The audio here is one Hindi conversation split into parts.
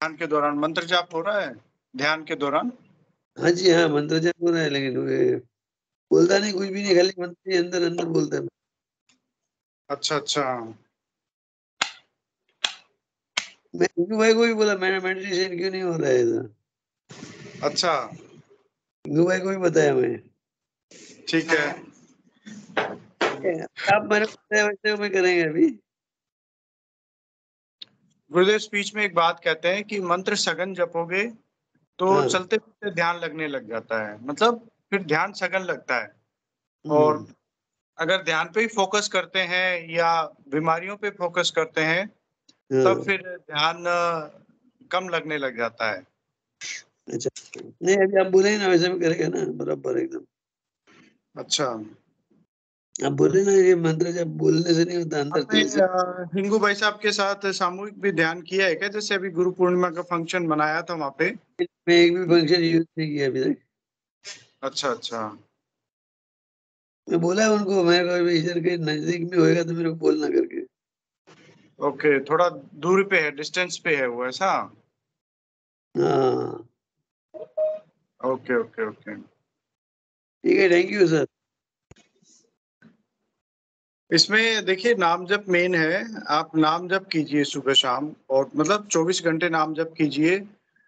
ध्यान के दौरान मंत्र जाप हो रहा है? ध्यान के दौरान? हाँ जी हाँ मंत्र जाप हो रहा है लेकिन बोलता नहीं कुछ भी नहीं खाली मंत्र ही अंदर अंदर बोलता है। अच्छा अच्छा। मैं भाई को भी बोला मैंने मेडिटेशन क्यों नहीं हो रहा है इधर? अच्छा। भाई को भी बताया मैं। ठीक है। आप मैंने बताया वैसे में करेंगे अभी। गुरुदेव स्पीच में एक बात कहते हैं कि मंत्र सघन जपोगे तो हाँ। चलते फिरते ध्यान लगने लग जाता है। मतलब फिर ध्यान सघन लगता है। और हम्म, अगर ध्यान पे ही फोकस करते हैं या बीमारियों पे फोकस करते हैं हाँ, तब फिर ध्यान कम लगने लग जाता है। अच्छा। नहीं अभी आप बोले ना वैसे में करेगा ना बराबर एकदम। अच्छा। आप बोले ना ये मंत्र जब बोलने से नहीं होता अंदर से हिंगू भाई साहब के साथ सामूहिक भी ध्यान किया है क्या? जैसे अभी गुरु पूर्णिमा का फ़ंक्शन मनाया था वहाँ पे। मैं एक भी फ़ंक्शन यूज़ नहीं किया अभी तक। अच्छा अच्छा। मैं बोला है उनको मेरे को इधर के नज़दीक में होएगा तो मेरे को बोलना करके। ओके थोड़ा दूर पे है डिस्टेंस पे है वो ऐसा? हाँ। ओके ओके ओके ठीक है थैंक यू सर इसमें देखिए नाम जप मेन है आप नाम जप कीजिए सुबह शाम और मतलब 24 घंटे नाम जप कीजिए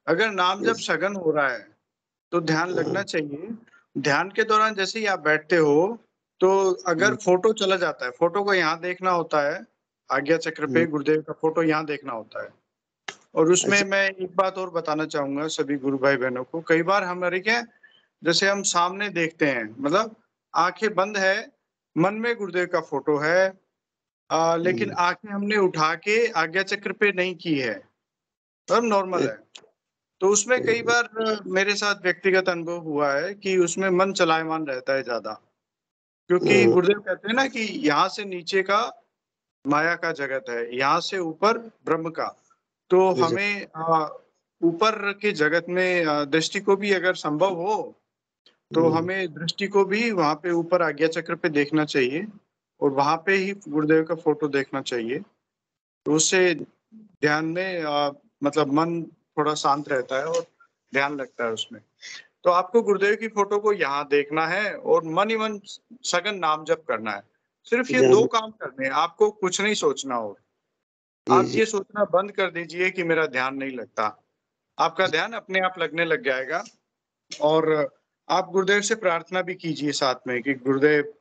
अगर नाम जप सघन हो रहा है तो ध्यान लगना हाँ। चाहिए ध्यान के दौरान जैसे ही आप बैठते हो तो अगर हम्म। फ़ोटो चला जाता है फ़ोटो को यहाँ देखना होता है आज्ञा चक्र पे हम्म। गुरुदेव का फ़ोटो यहाँ देखना होता है और उसमें अच्छा। मैं एक बात और बताना चाहूँगा सभी गुरु भाई बहनों को कई बार हमारे क्या जैसे हम सामने देखते हैं मतलब आँखें बंद है मन में गुरुदेव का फ़ोटो है आ, लेकिन हम्म। आँखें हमने उठा के आज्ञा चक्र पे नहीं की है मतलब नॉर्मल है तो उसमें कई बार मेरे साथ व्यक्तिगत अनुभव हुआ है कि उसमें मन चलायमान रहता है ज़्यादा क्योंकि हाँ। गुरुदेव कहते हैं ना कि यहाँ से नीचे का माया का जगत है यहाँ से ऊपर ब्रह्म का तो। हमें ऊपर के जगत में दृष्टि को भी अगर संभव हो तो हम्म। हमें दृष्टि को भी वहाँ पे ऊपर आज्ञा चक्र पे देखना चाहिए और वहाँ पे ही गुरुदेव का फ़ोटो देखना चाहिए। तो उससे ध्यान में अ, मतलब मन थोड़ा शांत रहता है और ध्यान लगता है उसमें। तो आपको गुरुदेव की फ़ोटो को यहाँ देखना है और मन ही मन सघन नाम जप करना है। सिर्फ़ ये दो काम करने हैं आपको कुछ नहीं सोचना हो आप। ये सोचना बंद कर दीजिए कि मेरा ध्यान नहीं लगता। आपका ध्यान अपने आप लगने लग जाएगा और आप गुरुदेव से प्रार्थना भी कीजिए साथ में कि गुरुदेव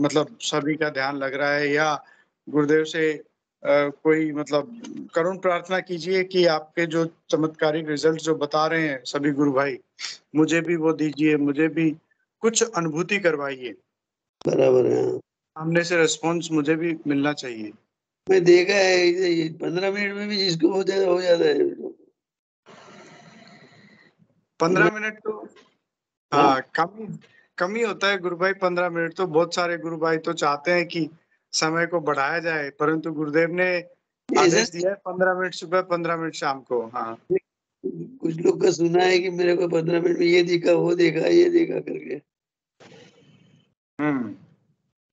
मतलब सभी का ध्यान लग रहा है या गुरुदेव से अ, कोई मतलब करुण प्रार्थना कीजिए कि आपके जो चमत्कारिक रिज़ल्ट जो बता रहे हैं सभी गुरु भाई मुझे भी वो दीजिए मुझे भी कुछ अनुभूति करवाइए। बराबर है। हाँ। सामने से रिस्पॉन्स मुझे भी मिलना चाहिए। मैं देखा है पंद्रह मिनट में भी जिसको हो जाता है। पंद्रह मिनट तो हाँ कम ही कम ही होता है। गुरु भाई पंद्रह मिनट तो बहुत सारे गुरु भाई तो चाहते हैं कि समय को बढ़ाया जाए परंतु गुरुदेव ने आदेश दिया है पंद्रह मिनट सुबह पंद्रह मिनट शाम को। हाँ। कुछ लोग का सुना है कि मेरे को पंद्रह मिनट में ये देखा वो देखा ये देखा करके। हम्म।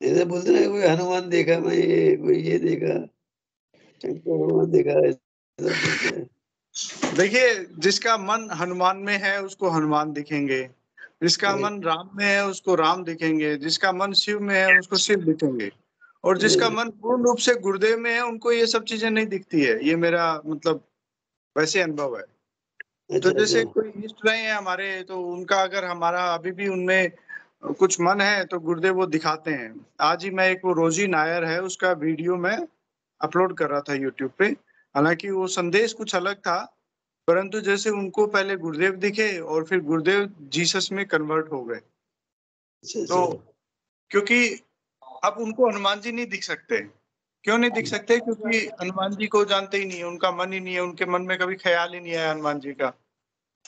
ऐसे बोलते ना कोई हनुमान देखा मैं ये कोई ये देखा भगवान देखा देखिए जिसका मन हनुमान में है उसको हनुमान दिखेंगे। जिसका मन राम में है उसको राम दिखेंगे। जिसका मन शिव में है उसको शिव दिखेंगे। और जिसका मन पूर्ण रूप से गुरुदेव में है उनको ये सब चीज़ें नहीं दिखती है। ये मेरा मतलब वैसे अनुभव है। तो अच्छा जैसे अच्छा। कोई इष्ट रहे हैं हमारे तो उनका अगर हमारा अभी भी उनमें कुछ मन है तो गुरुदेव वो दिखाते हैं। आज ही मैं एक वो रोजी नायर है उसका वीडियो मैं अपलोड कर रहा था यूट्यूब पे। हालाँकि वो संदेश कुछ अलग था परंतु जैसे उनको पहले गुरुदेव दिखे और फिर गुरुदेव जीसस में कन्वर्ट हो गए। तो क्योंकि अब उनको हनुमान जी नहीं दिख सकते। क्यों नहीं दिख सकते? क्योंकि हनुमान जी को जानते ही नहीं है उनका मन ही नहीं है उनके मन में कभी ख्याल ही नहीं आया हनुमान जी का।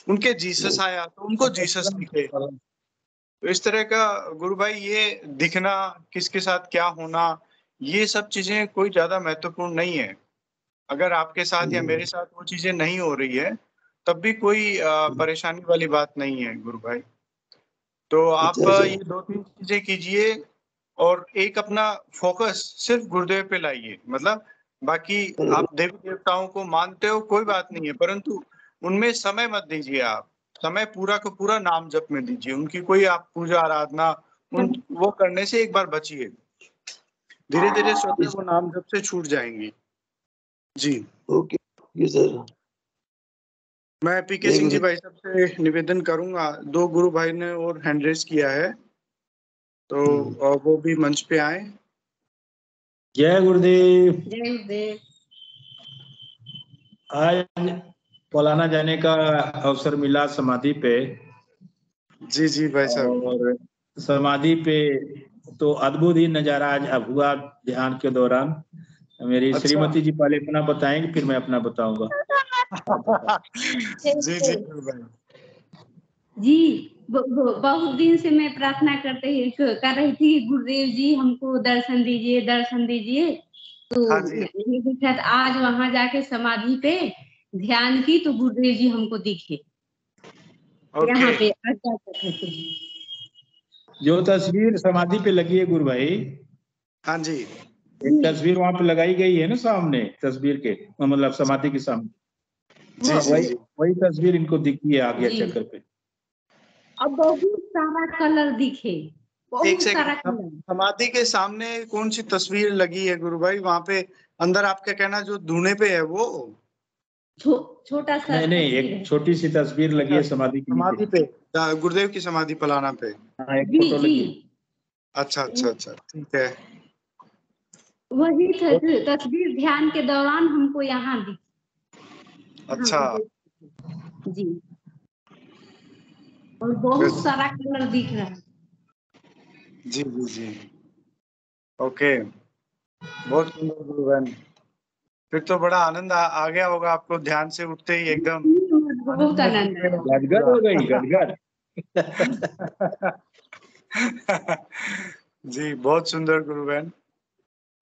उनके जीसस आया तो उनको जीसस दिखे। तो इस तरह का गुरु भाई ये दिखना किसके साथ क्या होना ये सब चीज़ें कोई ज़्यादा महत्वपूर्ण नहीं है। अगर आपके साथ या मेरे साथ वो चीज़ें नहीं हो रही है तब भी कोई परेशानी वाली बात नहीं है गुरु भाई। तो आप अच्छा, अच्छा। ये दो तीन चीज़ें कीजिए और एक अपना फोकस सिर्फ़ गुरुदेव पे लाइए। मतलब बाकी आप देवी देवताओं को मानते हो कोई बात नहीं है परंतु उनमें समय मत दीजिए आप। समय पूरा का पूरा नाम जप में दीजिए। उनकी कोई आप पूजा आराधना उन वो करने से एक बार बचिए। धीरे धीरे स्वतः वो नाम जप से छूट जाएँगी। जी। Okay okay sir. मैं पीके सिंह जी भाई साहब से निवेदन करूँगा। दो गुरु भाई ने और हैंड रेस किया है तो और वो भी मंच पे आए। जय गुरुदेव। जय गुरुदेव। आज पलाना जाने का अवसर मिला समाधि पे। जी जी भाई साहब। और समाधि पे तो अद्भुत ही नज़ारा आज अब हुआ ध्यान के दौरान। मेरी अच्छा। श्रीमती जी पहले अपना बताएँगे फिर मैं अपना बताऊँगा। जी जी जी बहुत दिन से मैं प्रार्थना करते ही कर रही थी गुरुदेव जी हमको दर्शन दीजिए दर्शन दीजिए। तो हाँ जी। आज वहाँ जाके समाधि पे ध्यान की तो गुरुदेव जी हमको दिखे यहाँ पे थे। जो तस्वीर समाधि पे लगी है गुरु भाई। हाँ जी। तस्वीर वहाँ पे लगाई गई है ना सामने तस्वीर के मतलब समाधि के सामने। जी जी वही वही तस्वीर इनको दिखी है आगे चक्कर पे। अब बहुत सारा कलर दिखे एक बहुत सेकंड समाधि के सामने कौन सी तस्वीर लगी है गुरु भाई? वहाँ पे अंदर आपका कहना जो धुने पे है वो? छो, छोटा सा नहीं नहीं एक छोटी सी तस्वीर लगी है समाधि की समाधि पे हाँ, गुरुदेव की समाधि पलाना पे। हाँ, एक फ़ोटो लगी अच्छा अच्छा अच्छा ठीक है। वही तस- तस्वीर ध्यान के दौरान हमको यहाँ दिखी अच्छा। जी। और बहुत सारा कलर दिख रहा है। जी जी जी। ओके। बहुत सुंदर गुरु बहन फिर तो बड़ा आनंद आ, आ गया होगा आपको ध्यान से उठते ही एकदम। बहुत आनंद गदगद हो गई गदगद। जी बहुत सुंदर गुरु बहन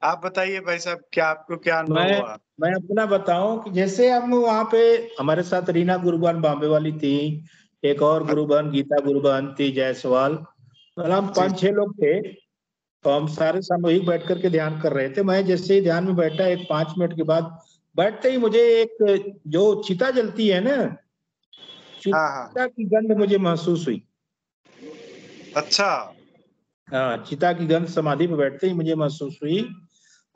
आप बताइए भाई साहब क्या आपको क्या अनुभव हुआ? मैं अपना बताऊँ कि जैसे हम वहाँ पे हमारे साथ रीना गुरुबहन बॉम्बे वाली थी एक और गुरुबहन गीता गुरुबहन थी जायसवाल। मतलब हम पाँच छह लोग थे तो हम सारे सामूहिक बैठ करके ध्यान कर रहे थे। मैं जैसे ही ध्यान में बैठा एक पाँच मिनट के बाद बैठते ही मुझे एक जो चिता जलती है ना हाँ हाँ। चिता की गंध मुझे महसूस हुई। अच्छा। हाँ चिता की गंध समाधि पे बैठते ही मुझे महसूस हुई।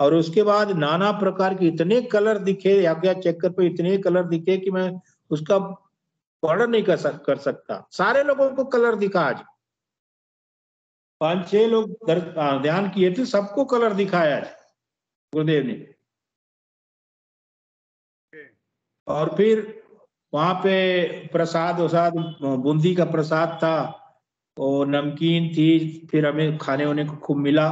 और उसके बाद नाना प्रकार के इतने कलर दिखे, आज्ञा चक्कर पे इतने कलर दिखे कि मैं उसका वर्णन नहीं कर सक, कर सकता। सारे लोगों को कलर दिखा आज। पाँच छह लोग ध्यान किए थे, सबको कलर दिखाया आज, गुरुदेव ने। और फिर वहाँ पे प्रसाद वसाद, बूंदी का प्रसाद था, और नमकीन थी फिर हमें खाने होने को खूब मिला।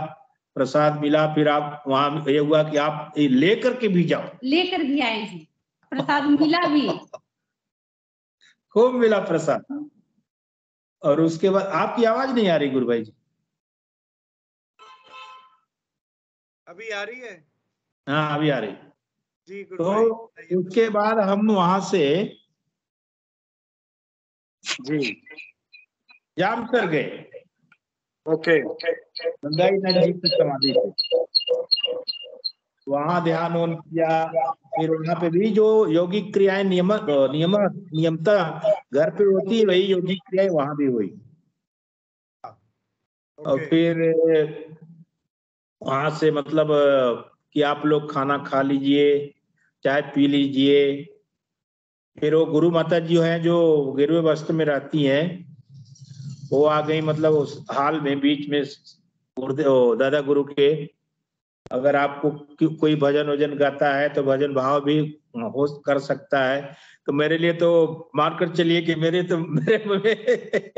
प्रसाद मिला फिर आप वहाँ ये हुआ कि आप लेकर के भी जाओ। लेकर भी आए हैं प्रसाद मिला भी। खूब मिला प्रसाद। और उसके बाद आपकी आवाज़ नहीं आ रही गुरु भाई जी। अभी आ रही है? हाँ अभी आ रही। जी तो उसके बाद हम वहाँ से जी। जामसर गए। ओके। गंगाई नदी की समाधि पे। वहाँ ध्यान उन किया। फिर वहाँ पे भी जो यौगिक क्रियाएँ नियम नियम नियमता घर पे होती है वही यौगिक क्रियाएँ वहाँ भी हुई। और फिर वहाँ से मतलब कि आप लोग खाना खा लीजिए चाय पी लीजिए। फिर वो गुरु माता जी हैं जो गिरवे वस्त्र में रहती हैं वो आ गई मतलब उस हाल में बीच में दादा गुरु के। अगर आपको कोई भजन वज़न गाता है तो भजन भाव भी हो कर सकता है। तो मेरे लिए तो मानकर चलिए कि मेरे तो मेरे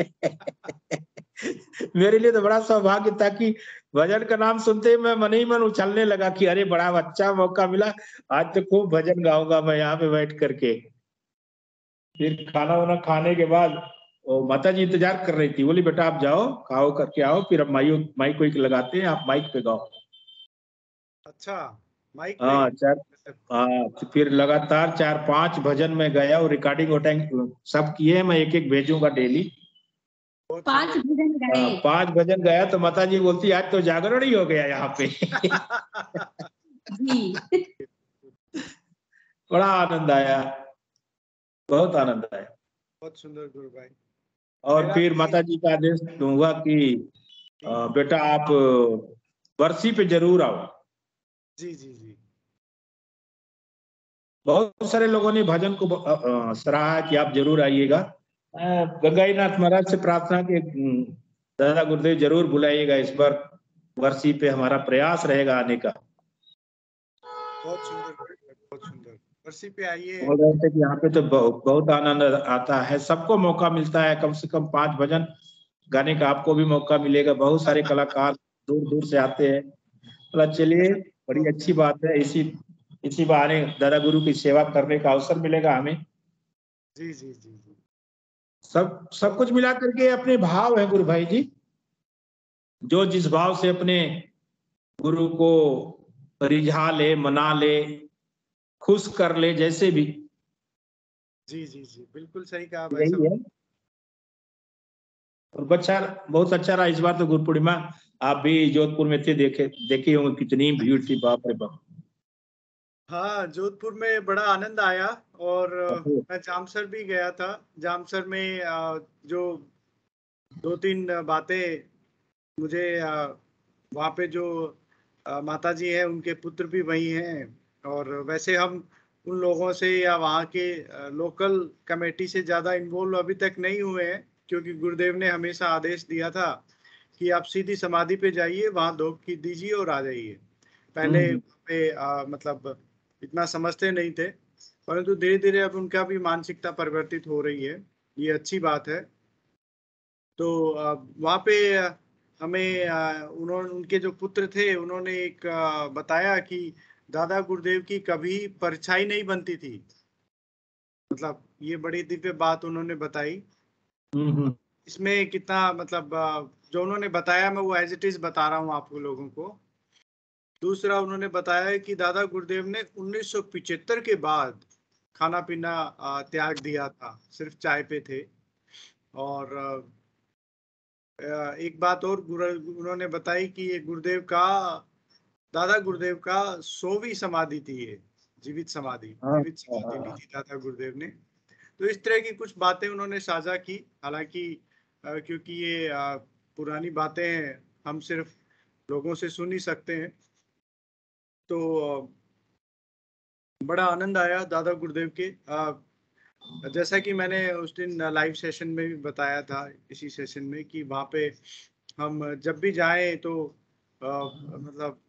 मेरे लिए तो बड़ा सौभाग्य था कि भजन का नाम सुनते ही मैं मन ही मन उछलने लगा कि अरे बड़ा अच्छा मौका मिला। आज तो खूब भजन गाऊँगा मैं यहाँ पे बैठ करके। फिर खाना वाना खाने के बाद वो माता जी इंतज़ार कर रही थी। बोली बेटा आप जाओ खाओ करके आओ फिर अब माइक माइक वाइक लगाते हैं आप माइक पे गाओ। अच्छा माइक हाँ चार हाँ तो फिर लगातार चार पाँच भजन में गया और रिकॉर्डिंग वोटिंग सब किए मैं एक एक भेजूँगा डेली पाँच भजन हाँ, गाए। पाँच भजन गया तो माता जी बोलती आज तो जागरण ही हो गया यहाँ पे। जी। बड़ा आनंद आया बहुत आनंद आया। बहुत सुंदर गुरु भाई। और फिर माता जी का आदेश दूँगा कि बेटा आप बरसी पे ज़रूर आओ। जी जी जी। बहुत सारे लोगों ने भजन को सराहा कि आप ज़रूर आइएगा। गंगाईनाथ महाराज से प्रार्थना के दादा गुरुदेव ज़रूर बुलाइएगा इस बार वर्षी पे हमारा प्रयास रहेगा आने का। बहुत सुंदर। बरसी पे आइए। बोल रहे थे कि यहाँ पे तो बहुत बहुत आनंद आता है। सबको मौका मिलता है कम से कम पाँच भजन गाने का आपको भी मौका मिलेगा। बहुत सारे कलाकार दूर दूर से आते हैं। बोला चलिए बड़ी अच्छी बात है। इसी इसी बहाने दादा गुरु की सेवा करने का अवसर मिलेगा हमें। जी जी जी जी। सब सब कुछ मिला करके अपने भाव है गुरु भाई जी। जो जिस भाव से अपने गुरु को रिझा ले मना ले खुश कर ले जैसे भी। जी जी जी बिल्कुल सही कहा भाई यही है। और बच्चा बहुत अच्छा रहा इस बार तो गुरु पूर्णिमा आप भी जोधपुर में थे देखे देखे होंगे कितनी भीड़ थी बाप रे बाप। हाँ जोधपुर में बड़ा आनंद आया और मैं जामसर भी गया था। जामसर में जो दो तीन बातें मुझे वहाँ पे जो माता जी हैं उनके पुत्र भी वही हैं। और वैसे हम उन लोगों से या वहाँ के लोकल कमेटी से ज़्यादा इन्वॉल्व अभी तक नहीं हुए हैं क्योंकि गुरुदेव ने हमेशा आदेश दिया था कि आप सीधी समाधि पे जाइए वहाँ धोख की दीजिए और आ जाइए पहले हम्म। पे अ, मतलब इतना समझते नहीं थे परंतु धीरे धीरे अब उनका भी मानसिकता परिवर्तित हो रही है ये अच्छी बात है तो वहाँ पे हमें उन्होंने उनके जो पुत्र थे उन्होंने एक बताया कि दादा गुरुदेव की कभी परछाई नहीं बनती थी। मतलब ये बड़ी दिव्य बात उन्होंने बताई। हम्म, हम्म। इसमें कितना मतलब जो उन्होंने बताया मैं वो एज इट इज़ बता रहा हूँ आपको लोगों को। दूसरा उन्होंने बताया कि दादा गुरुदेव ने 1975 के बाद खाना पीना त्याग दिया था सिर्फ़ चाय पे थे। और एक बात और उन्होंने बताई कि ये गुरुदेव का दादा गुरुदेव का सोवी समाधि थी ये जीवित समाधि हाँ, जीवित समाधि ली हाँ। थी दादा गुरुदेव ने। तो इस तरह की कुछ बातें उन्होंने साझा की हालाँकि क्योंकि ये अ, पुरानी बातें हैं हम सिर्फ़ लोगों से सुन ही सकते हैं। तो बड़ा आनंद आया दादा गुरुदेव के। अ, जैसा कि मैंने उस दिन लाइव सेशन में भी बताया था इसी सेशन में कि वहाँ पे हम जब भी जाएँ तो अ, मतलब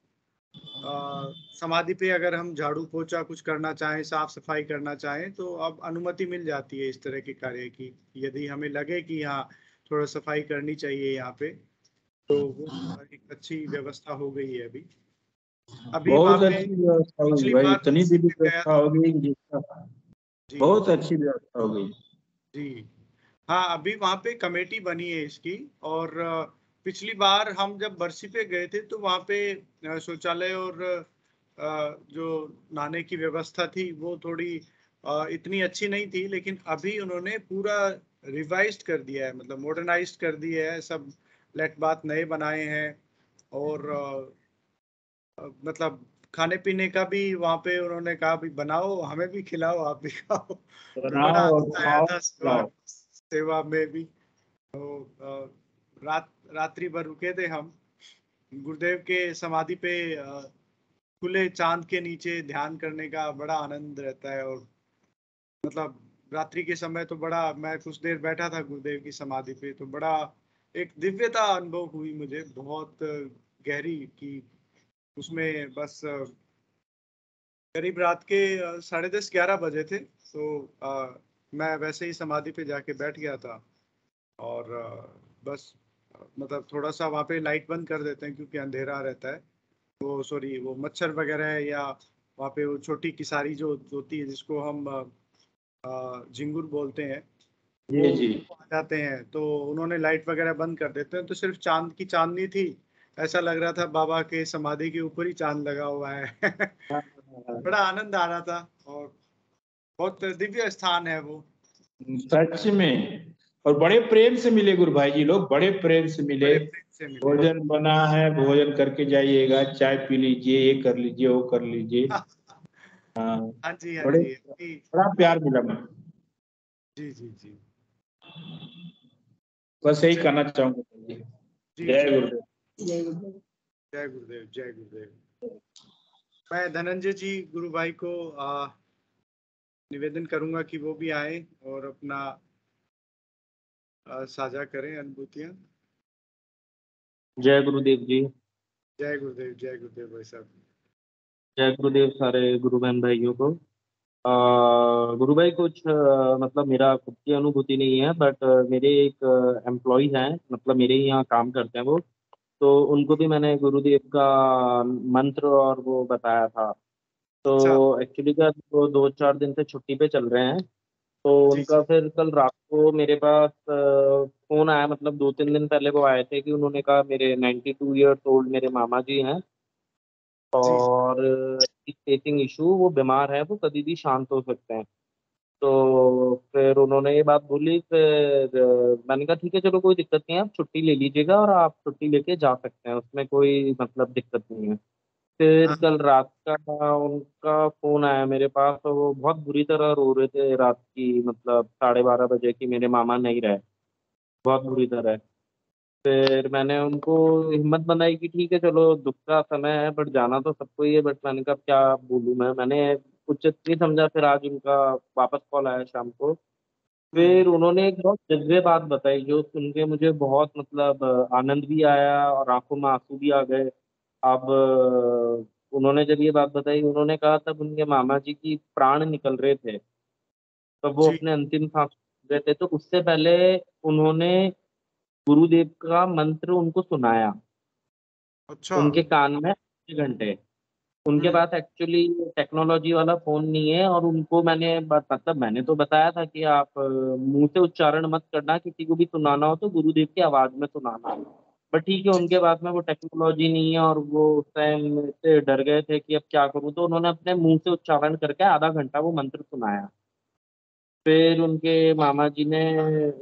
समाधि पे अगर हम झाड़ू पोछा कुछ करना चाहें साफ़ सफ़ाई करना चाहें तो अब अनुमति मिल जाती है इस तरह के कार्य की। यदि हमें लगे कि यहाँ थोड़ा सफ़ाई करनी चाहिए यहाँ पे तो वो एक अच्छी व्यवस्था हो गई है अभी। अभी बहुत अच्छी व्यवस्था होगी भाई इतनी हो गई जिसका बहुत अच्छी व्यवस्था हो गई। जी। हाँ अभी वहाँ पे कमेटी बनी है इसकी और पिछली बार हम जब बरसी पे गए थे तो वहाँ पे शौचालय और जो नहाने की व्यवस्था थी वो थोड़ी इतनी अच्छी नहीं थी लेकिन अभी उन्होंने पूरा रिवाइज कर दिया है मतलब मॉडर्नाइज कर दिया है सब लेट बाथ नए बनाए हैं और मतलब खाने पीने का भी वहाँ पे उन्होंने कहा भी बनाओ हमें भी खिलाओ आप भी खाओ तो बनाओ खिलाओ। सेवा में भी तो रात रात्रि भर रुके थे हम। गुरुदेव के समाधि पे खुले चाँद के नीचे ध्यान करने का बड़ा आनंद रहता है और मतलब रात्रि के समय तो बड़ा मैं कुछ देर बैठा था गुरुदेव की समाधि पे तो बड़ा एक दिव्यता अनुभव हुई मुझे बहुत गहरी कि उसमें बस करीब रात के साढ़े दस ग्यारह बजे थे तो अ, मैं वैसे ही समाधि पे जाके बैठ गया था और अ, बस मतलब थोड़ा सा वहाँ पे लाइट बंद कर देते हैं क्योंकि अंधेरा रहता है। वो सॉरी वो मच्छर वगैरह है या वहाँ पे वो छोटी किसारी जो होती है जिसको हम झिंगुर बोलते हैं जी जी। आ जाते हैं। तो उन्होंने लाइट वगैरह बंद कर देते हैं। तो सिर्फ़ चाँद की चांदनी थी। ऐसा लग रहा था बाबा के समाधि के ऊपर ही चाँद लगा हुआ है। बड़ा आनंद आ रहा था और बहुत दिव्य स्थान है वो। सच में। और बड़े प्रेम से मिले गुरु भाई जी लोग बड़े प्रेम से मिले। से मिले। भोजन बना है भोजन करके जाइएगा चाय पी लीजिए ये कर लीजिए वो कर लीजिए। हाँ। हाँ। जी हाँ बड़े- बड़ा प्यार मिला मैं जी जी जी। बस यही कहना चाहूँगा जय गुरुदेव। जय गुरुदेव। जय गुरुदेव जय गुरुदेव। मैं धनंजय जी गुरु भाई को आ, निवेदन करूँगा कि वो भी आए और अपना साझा करें अनुभूतियाँ। जय गुरुदेव जी। जय गुरुदेव जय गुरुदेव भाई साहब। जय गुरुदेव सारे गुरु बहन भाइयों को। आ, गुरु भाई कुछ अ, मतलब मेरा खुद की अनुभूति नहीं है बट मेरे एक एम्प्लॉय हैं मतलब मेरे ही यहाँ काम करते हैं वो। तो उनको भी मैंने गुरुदेव का मंत्र और वो बताया था। तो एक्चुअली क्या वो दो चार दिन से छुट्टी पे चल रहे हैं तो उनका फिर कल रात को मेरे पास फ़ोन आया मतलब दो तीन दिन पहले वो आए थे कि उन्होंने कहा मेरे 92 टू ईयर्स ओल्ड मेरे मामा जी हैं। और फेसिंग इशू वो बीमार है वो कभी भी शांत हो सकते हैं। तो फिर उन्होंने ये बात बोली फिर मैंने कहा ठीक है चलो कोई दिक्कत नहीं है आप छुट्टी ले लीजिएगा और आप छुट्टी लेके जा सकते हैं उसमें कोई मतलब दिक्कत नहीं है। फिर हाँ। कल रात का उनका फ़ोन आया मेरे पास और वो बहुत बुरी तरह रो रहे थे रात की मतलब साढ़े बारह बजे की मेरे मामा नहीं रहे। बहुत बुरी तरह। फिर मैंने उनको हिम्मत बनाई कि ठीक है चलो दुख का समय है बट जाना तो सबको ही है बट मैंने कहा क्या बोलूँ मैं? मैंने उचित नहीं समझा। फिर आज उनका वापस कॉल आया शाम को। फिर उन्होंने एक बहुत जज्बे बात बताई जो सुन के मुझे बहुत मतलब आनंद भी आया और आँखों में आँसू भी आ गए। अब उन्होंने जब ये बात बताई उन्होंने कहा तब उनके मामा जी की प्राण निकल रहे थे। तब वो अपने अंतिम सांस रहे थे तो उससे पहले उन्होंने गुरुदेव का मंत्र उनको सुनाया। अच्छा। उनके कान में आधे घंटे। उनके हम्म। पास एक्चुअली टेक्नोलॉजी वाला फ़ोन नहीं है और उनको मैंने मतलब मैंने तो बताया था कि आप मुँह से उच्चारण मत करना किसी को भी सुनाना हो तो गुरुदेव की आवाज़ में सुनाना। बट ठीक है उनके पास में वो टेक्नोलॉजी नहीं है और वो उस टाइम से डर गए थे कि अब क्या करूँ। तो उन्होंने अपने मुँह से उच्चारण करके आधा घंटा वो मंत्र सुनाया। फिर उनके मामा जी ने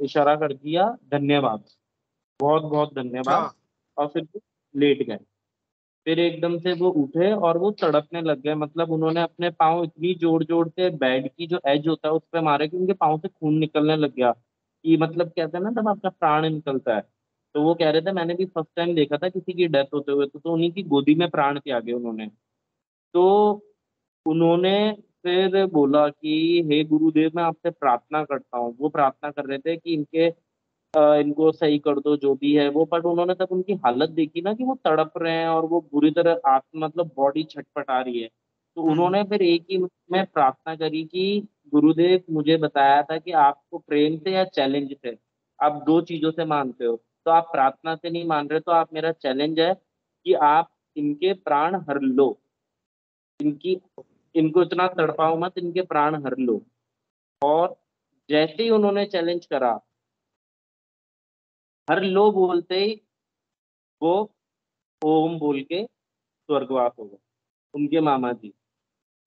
इशारा कर दिया धन्यवाद। बहुत बहुत धन्यवाद। अच्छा और फिर वो लेट गए। फिर एकदम से वो उठे और वो तड़पने लग गए। मतलब उन्होंने अपने पाँव इतनी ज़ोर ज़ोर से बेड की जो एज होता है उस पर मारे कि उनके पाँव से खून निकलने लग गया। कि मतलब कहते हैं ना जब आपका प्राण निकलता है। तो वो कह रहे थे मैंने भी फ़र्स्ट टाइम देखा था किसी की डेथ होते हुए तो, तो उन्हीं की गोदी में प्राण त्यागे उन्होंने। तो उन्होंने फिर बोला कि हे गुरुदेव मैं आपसे प्रार्थना करता हूँ। वो प्रार्थना कर रहे थे कि इनके अ, इनको सही कर दो जो भी है वो बट उन्होंने तब उनकी हालत देखी ना कि वो तड़प रहे हैं और वो बुरी तरह आत्म मतलब बॉडी छटपटा रही है। तो हम्म। उन्होंने फिर एक ही में प्रार्थना करी कि गुरुदेव मुझे बताया था कि आपको प्रेम से या चैलेंज से आप दो चीज़ों से मानते हो। तो आप प्रार्थना से नहीं मान रहे तो आप मेरा चैलेंज है कि आप इनके प्राण हर लो। इनकी, इनको इतना तड़पाओ मत, इनके प्राण हर लो। और जैसे ही उन्होंने चैलेंज करा, हर लो बोलते ही वो ओम बोल के स्वर्गवास हो गए, उनके मामा जी।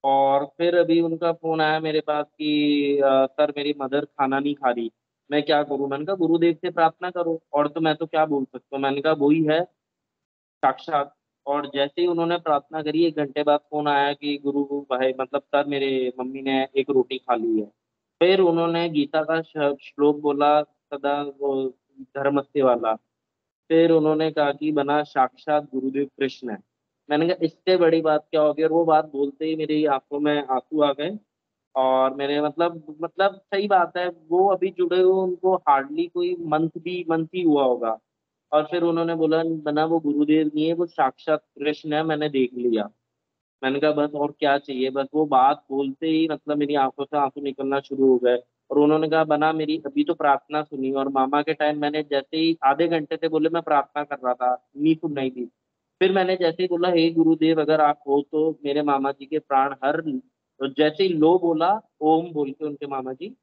और फिर अभी उनका फ़ोन आया मेरे पास कि सर मेरी मदर खाना नहीं खा रही। मैं क्या करूँ? मैंने कहा, गुरुदेव से प्रार्थना करो। और तो मैं तो क्या बोल सकता हूँ? मैंने कहा, वही है। साक्षात और जैसे ही उन्होंने प्रार्थना करी, एक घंटे बाद फ़ोन आया कि, गुरु भाई मतलब सर, मेरे मम्मी ने एक रोटी खा ली है। फिर उन्होंने गीता का श्लोक बोला, सदा वो धर्मस्य वाला। फिर उन्होंने कहा कि, बना साक्षात गुरुदेव कृष्ण है। मैंने कहा, इससे बड़ी बात क्या होगी और वो बात बोलते ही मेरी आँखों में आँसू आ गए। और मेरे मतलब मतलब सही बात है, वो अभी जुड़े हुए उनको हार्डली कोई मंथ भी मंथ ही हुआ होगा। और फिर उन्होंने बोला बना वो गुरुदेव नहीं है, वो साक्षात कृष्ण है, मैंने देख लिया। मैंने कहा, बस और क्या चाहिए? बस वो बात बोलते ही मतलब मेरी आँखों से आँसू निकलना शुरू हो गए। और उन्होंने कहा, बना, मेरी अभी तो प्रार्थना सुनी। और मामा के टाइम मैंने जैसे ही आधे घंटे से बोले, मैं प्रार्थना कर रहा था नहीं सुन नहीं थी। फिर मैंने जैसे ही बोला, हे गुरुदेव, अगर आप हो तो मेरे मामा जी के प्राण हर तो जैसे ही लो बोला ओम बोल के उनके मामा जी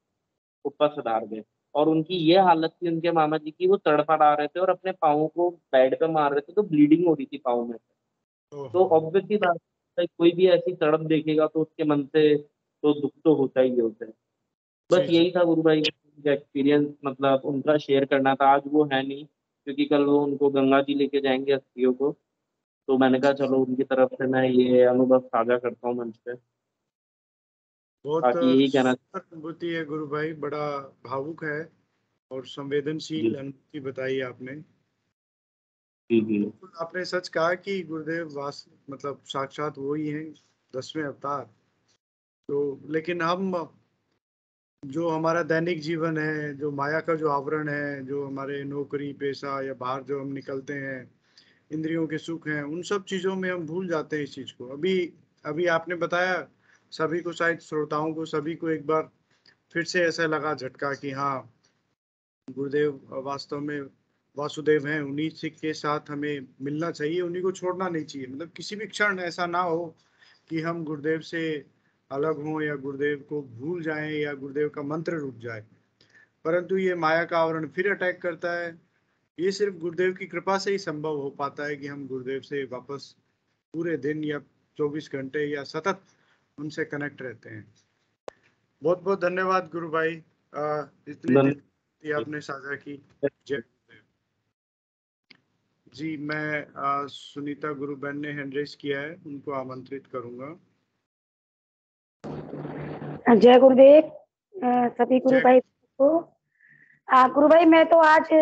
ऊपर सुधार गए। और उनकी ये हालत थी उनके मामा जी की वो तड़फड़ा रहे थे और अपने पाओ को बेड पे मार रहे थे तो ब्लीडिंग हो रही थी पाओ में। तो ऑब्वियसली बात है कोई भी ऐसी तड़प देखेगा तो उसके मन से तो दुख तो होता ही होता है बस। यही था गुरु भाई का एक्सपीरियंस मतलब उनका शेयर करना था। आज वो है नहीं क्योंकि कल वो उनको गंगा जी लेके जाएँगे अस्थियों को। तो मैंने कहा चलो उनकी तरफ़ से मैं ये अनुभव साझा करता हूँ मंच पे। बहुत यही कहना अनुभूति है गुरु भाई बड़ा भावुक है और संवेदनशील अनुभूति बताई आपने। जी जी। आपने सच कहा कि गुरुदेव वास मतलब साक्षात वो ही हैं दसवें अवतार। तो लेकिन हम जो हमारा दैनिक जीवन है जो माया का जो आवरण है जो हमारे नौकरी पेशा या बाहर जो हम निकलते हैं इंद्रियों के सुख हैं उन सब चीज़ों में हम भूल जाते हैं इस चीज़ को। अभी अभी आपने बताया सभी को शायद श्रोताओं को, सभी को एक बार फिर से ऐसा लगा झटका कि हाँ गुरुदेव, वास्तव में वासुदेव हैं, उन्हीं से के साथ हमें मिलना चाहिए, उन्हीं को छोड़ना नहीं चाहिए। मतलब किसी भी क्षण ऐसा ना हो कि हम गुरुदेव से अलग हों या गुरुदेव को भूल जाएँ या गुरुदेव का मंत्र रुक जाए। परंतु ये माया का आवरण फिर अटैक करता है। ये सिर्फ़ गुरुदेव की कृपा से ही संभव हो पाता है कि हम गुरुदेव से वापस पूरे दिन या 24 घंटे या सतत उनसे कनेक्ट रहते हैं। बहुत बहुत धन्यवाद गुरु भाई। इतनी आपने साझा की। जय जी मैं अ, सुनीता गुरु बहन ने हैंड रेस किया है उनको आमंत्रित करूँगा। जय गुरुदेव सभी गुरु भाई को। आ, गुरु भाई मैं तो आज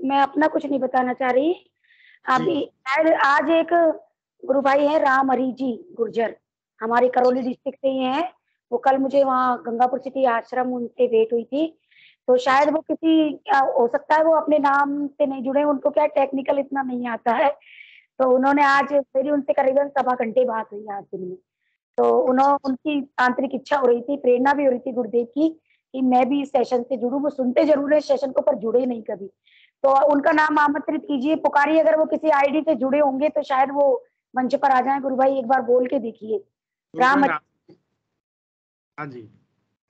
मैं अपना कुछ नहीं बताना चाह रही। अभी आज एक गुरु भाई है राम हरी जी गुर्जर। हमारे करौली डिस्ट्रिक्ट से ही है। वो कल मुझे वहाँ गंगापुर सिटी आश्रम उनसे भेंट हुई थी। तो शायद वो किसी हो सकता है वो अपने नाम से नहीं जुड़े, उनको क्या टेक्निकल इतना नहीं आता है। तो उन्होंने आज मेरी उनसे करीबन सवा घंटे बात हुई आज दिन में। तो उन्होंने उनकी आंतरिक इच्छा हो रही थी, प्रेरणा भी हो रही थी गुरुदेव की, कि मैं भी इस सेशन से जुड़ू। वो सुनते ज़रूर है सेशन को पर जुड़े नहीं कभी। तो उनका नाम आमंत्रित कीजिए। पुकारिए अगर वो किसी आईडी से जुड़े होंगे तो शायद वो मंच पर आ जाए। गुरु भाई एक बार बोल के देखिए। राम- हाँ जी।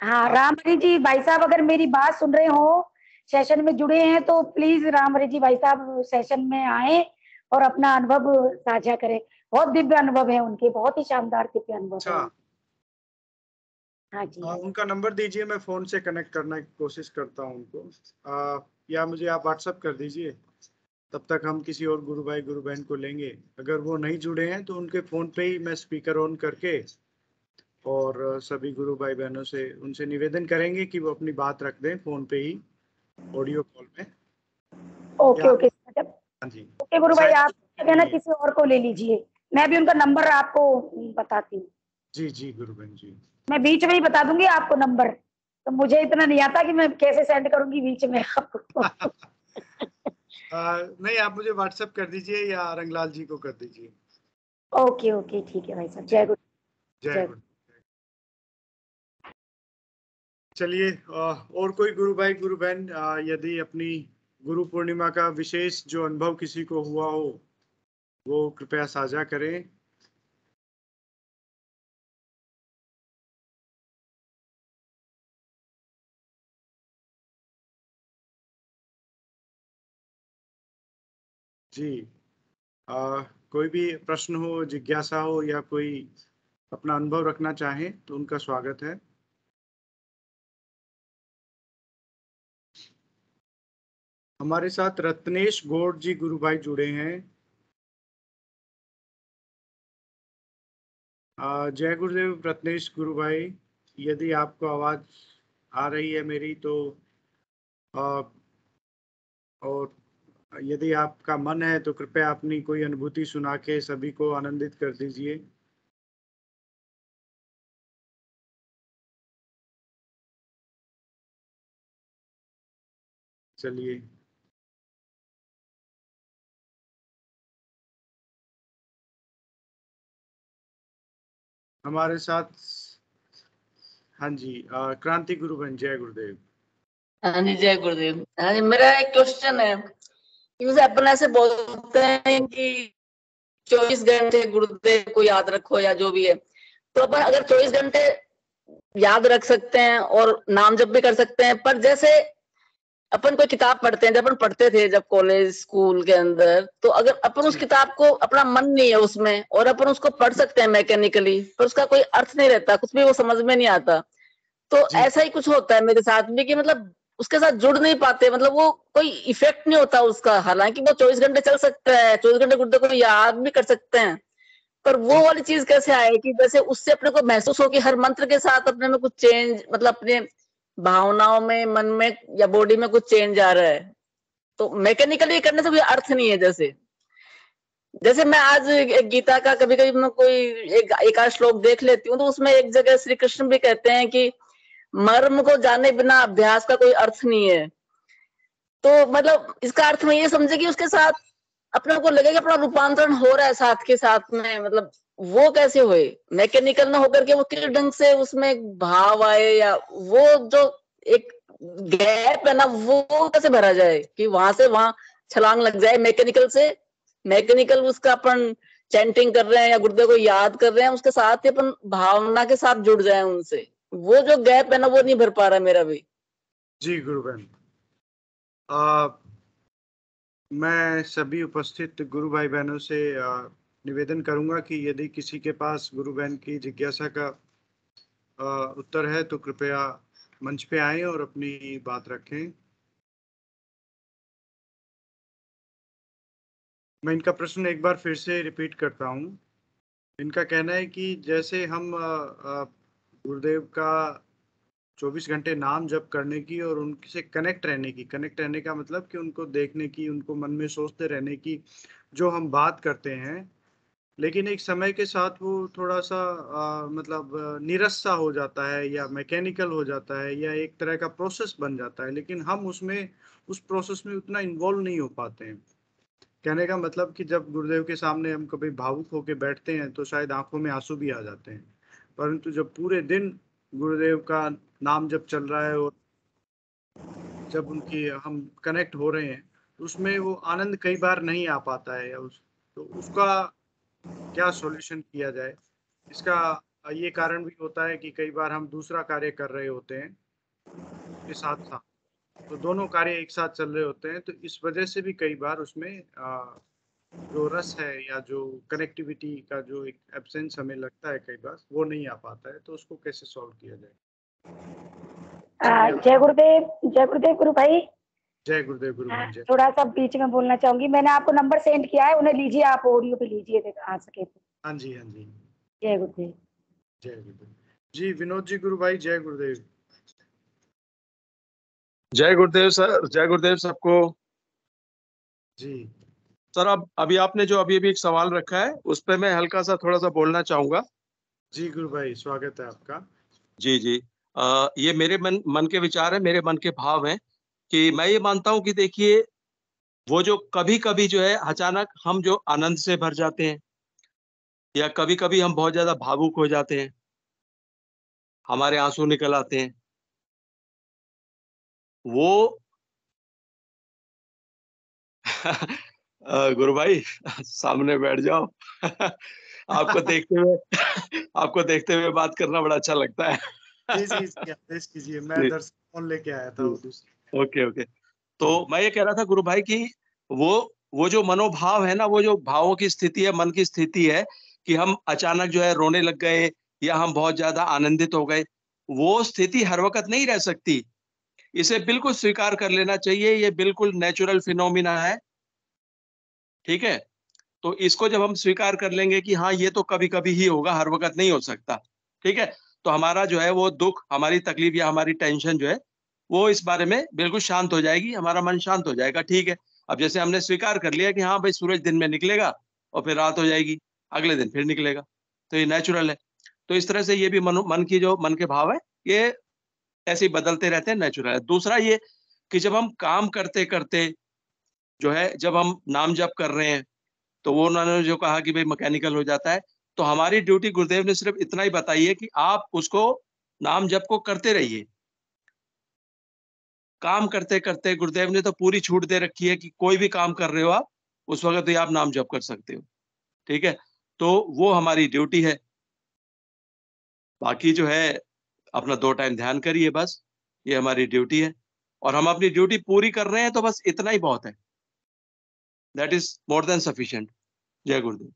हाँ राम हरि जी भाई साहब अगर मेरी बात सुन रहे हो सेशन में जुड़े हैं तो प्लीज़ राम हरि जी भाई साहब सेशन में आए और अपना अनुभव साझा करें। बहुत दिव्य अनुभव है उनके बहुत ही शानदार दिव्य अनुभव अच्छा। हाँ। जी। हाँ, उनका नंबर दीजिए मैं फ़ोन से कनेक्ट करने की कोशिश करता हूँ उनको। आ, या मुझे आप व्हाट्सअप कर दीजिए। तब तक हम किसी और गुरु भाई गुरु बहन को लेंगे। अगर वो नहीं जुड़े हैं तो उनके फ़ोन पे ही मैं स्पीकर ऑन करके और सभी गुरु भाई बहनों से उनसे निवेदन करेंगे कि वो अपनी बात रख दें फ़ोन पे ही ऑडियो कॉल में। ओके ओके हाँ जी। ओके गुरु भाई आप कहना किसी और को ले लीजिए। मैं भी उनका नंबर आपको बताती हूँ। जी जी गुरु बहन जी। मैं बीच में ही बता दूँगी आपको नंबर तो मुझे इतना नहीं आता कि मैं कैसे सेंड करूँगी बीच में आपको। आ, नहीं आप मुझे व्हाट्सएप कर दीजिए या रंगलाल जी को कर दीजिए। ओके ओके ठीक है भाई साहब। जय गुरु। जय जय। गुरु। चलिए और कोई गुरु भाई गुरु बहन यदि अपनी गुरु पूर्णिमा का विशेष जो अनुभव किसी को हुआ हो वो कृपया साझा करें। जी। आ, कोई भी प्रश्न हो जिज्ञासा हो या कोई अपना अनुभव रखना चाहे तो उनका स्वागत है। हमारे साथ रत्नेश गोड जी गुरु भाई जुड़े हैं। जय गुरुदेव रत्नेश गुरु भाई यदि आपको आवाज़ आ रही है मेरी तो आ, और यदि आपका मन है तो कृपया अपनी कोई अनुभूति सुना के सभी को आनंदित कर दीजिए। चलिए। हमारे साथ हाँ जी क्रांति गुरु बन, जय गुरुदेव। हाँ जी, जय गुरुदेव। हाँ जी, मेरा एक क्वेश्चन है। कि जैसे अपन ऐसे बोलते हैं कि चौबीस घंटे गुरुदेव को याद रखो या जो भी है। तो अपन अगर चौबीस घंटे याद रख सकते हैं और नाम जब भी कर सकते हैं पर जैसे अपन कोई किताब पढ़ते हैं जब अपन पढ़ते थे जब कॉलेज स्कूल के अंदर तो अगर अपन उस किताब को अपना मन नहीं है उसमें और अपन उसको पढ़ सकते हैं मैकेनिकली पर उसका कोई अर्थ नहीं रहता कुछ भी वो समझ में नहीं आता। तो ऐसा ही कुछ होता है मेरे साथ में कि मतलब उसके साथ जुड़ नहीं पाते मतलब वो कोई इफ़ेक्ट नहीं होता उसका। हालाँकि वो चौबीस घंटे चल सकता है, चौबीस घंटे गुरुदेव को याद भी कर सकते हैं। पर वो वाली चीज़ कैसे आए कि जैसे उससे अपने को महसूस हो कि हर मंत्र के साथ अपने में कुछ चेंज मतलब अपने भावनाओं में, मन में या बॉडी में कुछ चेंज आ रहा है। तो मैकेनिकली करने से कोई अर्थ नहीं है जैसे। जैसे मैं आज गीता का कभी कभी मैं कोई एक एक श्लोक देख लेती हूँ तो उसमें एक जगह श्री कृष्ण भी कहते हैं कि मर्म को जाने बिना अभ्यास का कोई अर्थ नहीं है। तो मतलब इसका अर्थ में ये समझे कि उसके साथ अपने को लगे कि अपना रूपांतरण हो रहा है साथ के साथ में मतलब वो कैसे हुए? मैकेनिकल ना होकर के वो किस ढंग से उसमें भाव आए या वो जो एक गैप है ना, वो कैसे भरा जाए कि वहाँ से वहाँ छलांग लग जाए मैकेनिकल से? मैकेनिकल उसका अपन चैंटिंग कर रहे हैं या गुरुदेव को याद कर रहे हैं, उसके साथ ही अपन भावना के साथ जुड़ जाए उनसे। वो जो गैप है ना वो नहीं भर पा रहा मेरा भी। जी गुरु बहन। मैं सभी उपस्थित गुरु भाई बहनों से आ, निवेदन करूँगा कि यदि किसी के पास गुरु बहन की जिज्ञासा का आ, उत्तर है तो कृपया मंच पे आए और अपनी बात रखें। मैं इनका प्रश्न एक बार फिर से रिपीट करता हूँ। इनका कहना है कि जैसे हम गुरुदेव का 24 घंटे नाम जप करने की और उनसे कनेक्ट रहने की। कनेक्ट रहने का मतलब कि उनको देखने की उनको मन में सोचते रहने की जो हम बात करते हैं। लेकिन एक समय के साथ वो थोड़ा सा आ, मतलब निरस सा हो जाता है या मैकेनिकल हो जाता है या एक तरह का प्रोसेस बन जाता है। लेकिन हम उसमें उस प्रोसेस में उतना इन्वॉल्व नहीं हो पाते हैं। कहने का मतलब कि जब गुरुदेव के सामने हम कभी भावुक होकर बैठते हैं तो शायद आँखों में आँसू भी आ जाते हैं। परंतु जब पूरे दिन गुरुदेव का नाम जब चल रहा है और जब उनकी हम कनेक्ट हो रहे हैं तो उसमें वो आनंद कई बार नहीं आ पाता है उस तो उसका क्या सॉल्यूशन किया जाए? इसका ये कारण भी होता है कि कई बार हम दूसरा कार्य कर रहे होते हैं के साथ साथ तो दोनों कार्य एक साथ चल रहे होते हैं तो इस वजह से भी कई बार उसमें आ, जो रस है या जो कनेक्टिविटी का जो एक एब्सेंस हमें लगता है कई बार वो नहीं आ पाता है तो उसको कैसे सॉल्व किया जाए? जय गुरुदेव जय गुरुदेव गुरु भाई। जय गुरुदेव गुरु भाई थोड़ा सा बीच में बोलना चाहूँगी मैंने आपको नंबर सेंड किया है उन्हें लीजिए आप ऑडियो पे लीजिए आ सके तो। हाँ जी हाँ जी। जय गुरुदेव। जय गुरुदेव। जी विनोद जी गुरु भाई जय गुरुदेव। जय गुरुदेव सर जय गुरुदेव सबको। जी। सर अब अभी आपने जो अभी अभी एक सवाल रखा है उस पर मैं हल्का सा थोड़ा सा बोलना चाहूँगा। जी गुरु भाई स्वागत है आपका। जी जी। आ, ये मेरे मन मन के विचार है मेरे मन के भाव हैं कि मैं ये मानता हूँ कि देखिए वो जो कभी कभी जो है अचानक हम जो आनंद से भर जाते हैं या कभी कभी हम बहुत ज़्यादा भावुक हो जाते हैं हमारे आँसू निकल आते हैं वो गुरु भाई सामने बैठ जाओ। आपको देखते हुए आपको देखते हुए बात करना बड़ा अच्छा लगता है। कीजिए मैं दर्शक लेके आया था ओके ओके। तो मैं ये कह रहा था गुरु भाई कि वो वो जो मनोभाव है ना वो जो भावों की स्थिति है मन की स्थिति है कि हम अचानक जो है रोने लग गए या हम बहुत ज़्यादा आनंदित हो गए वो स्थिति हर वक्त नहीं रह सकती। इसे बिल्कुल स्वीकार कर लेना चाहिए ये बिल्कुल नेचुरल फिनोमिना है। ठीक है? तो इसको जब हम स्वीकार कर लेंगे कि हाँ ये तो कभी कभी ही होगा, हर वक्त नहीं हो सकता, ठीक है? तो हमारा जो है वो दुख, हमारी तकलीफ़ या हमारी टेंशन जो है, वो इस बारे में बिल्कुल शांत हो जाएगी, हमारा मन शांत हो जाएगा, ठीक है? अब जैसे हमने स्वीकार कर लिया कि हाँ भाई सूरज दिन में निकलेगा और फिर रात हो जाएगी, अगले दिन फिर निकलेगा तो ये नेचुरल है। तो इस तरह से ये भी मन मन की जो, मन के भाव है, ये ऐसे ही बदलते रहते हैं नेचुरल है। दूसरा ये कि जब हम काम करते करते जो है, जब हम नाम जप कर रहे हैं तो वो उन्होंने जो कहा कि भाई मैकेनिकल हो जाता है। तो हमारी ड्यूटी गुरुदेव ने सिर्फ़ इतना ही बताई है कि आप उसको नाम जप को करते रहिए। काम करते करते गुरुदेव ने तो पूरी छूट दे रखी है कि कोई भी काम कर रहे हो आप, उस वक्त ही आप नाम जप कर सकते हो। ठीक है? तो वो हमारी ड्यूटी है। बाकी जो है, अपना दो टाइम ध्यान करिए बस, ये हमारी ड्यूटी है। और हम अपनी ड्यूटी पूरी कर रहे हैं तो बस इतना ही बहुत है। That is more than sufficient जय गुरुदेव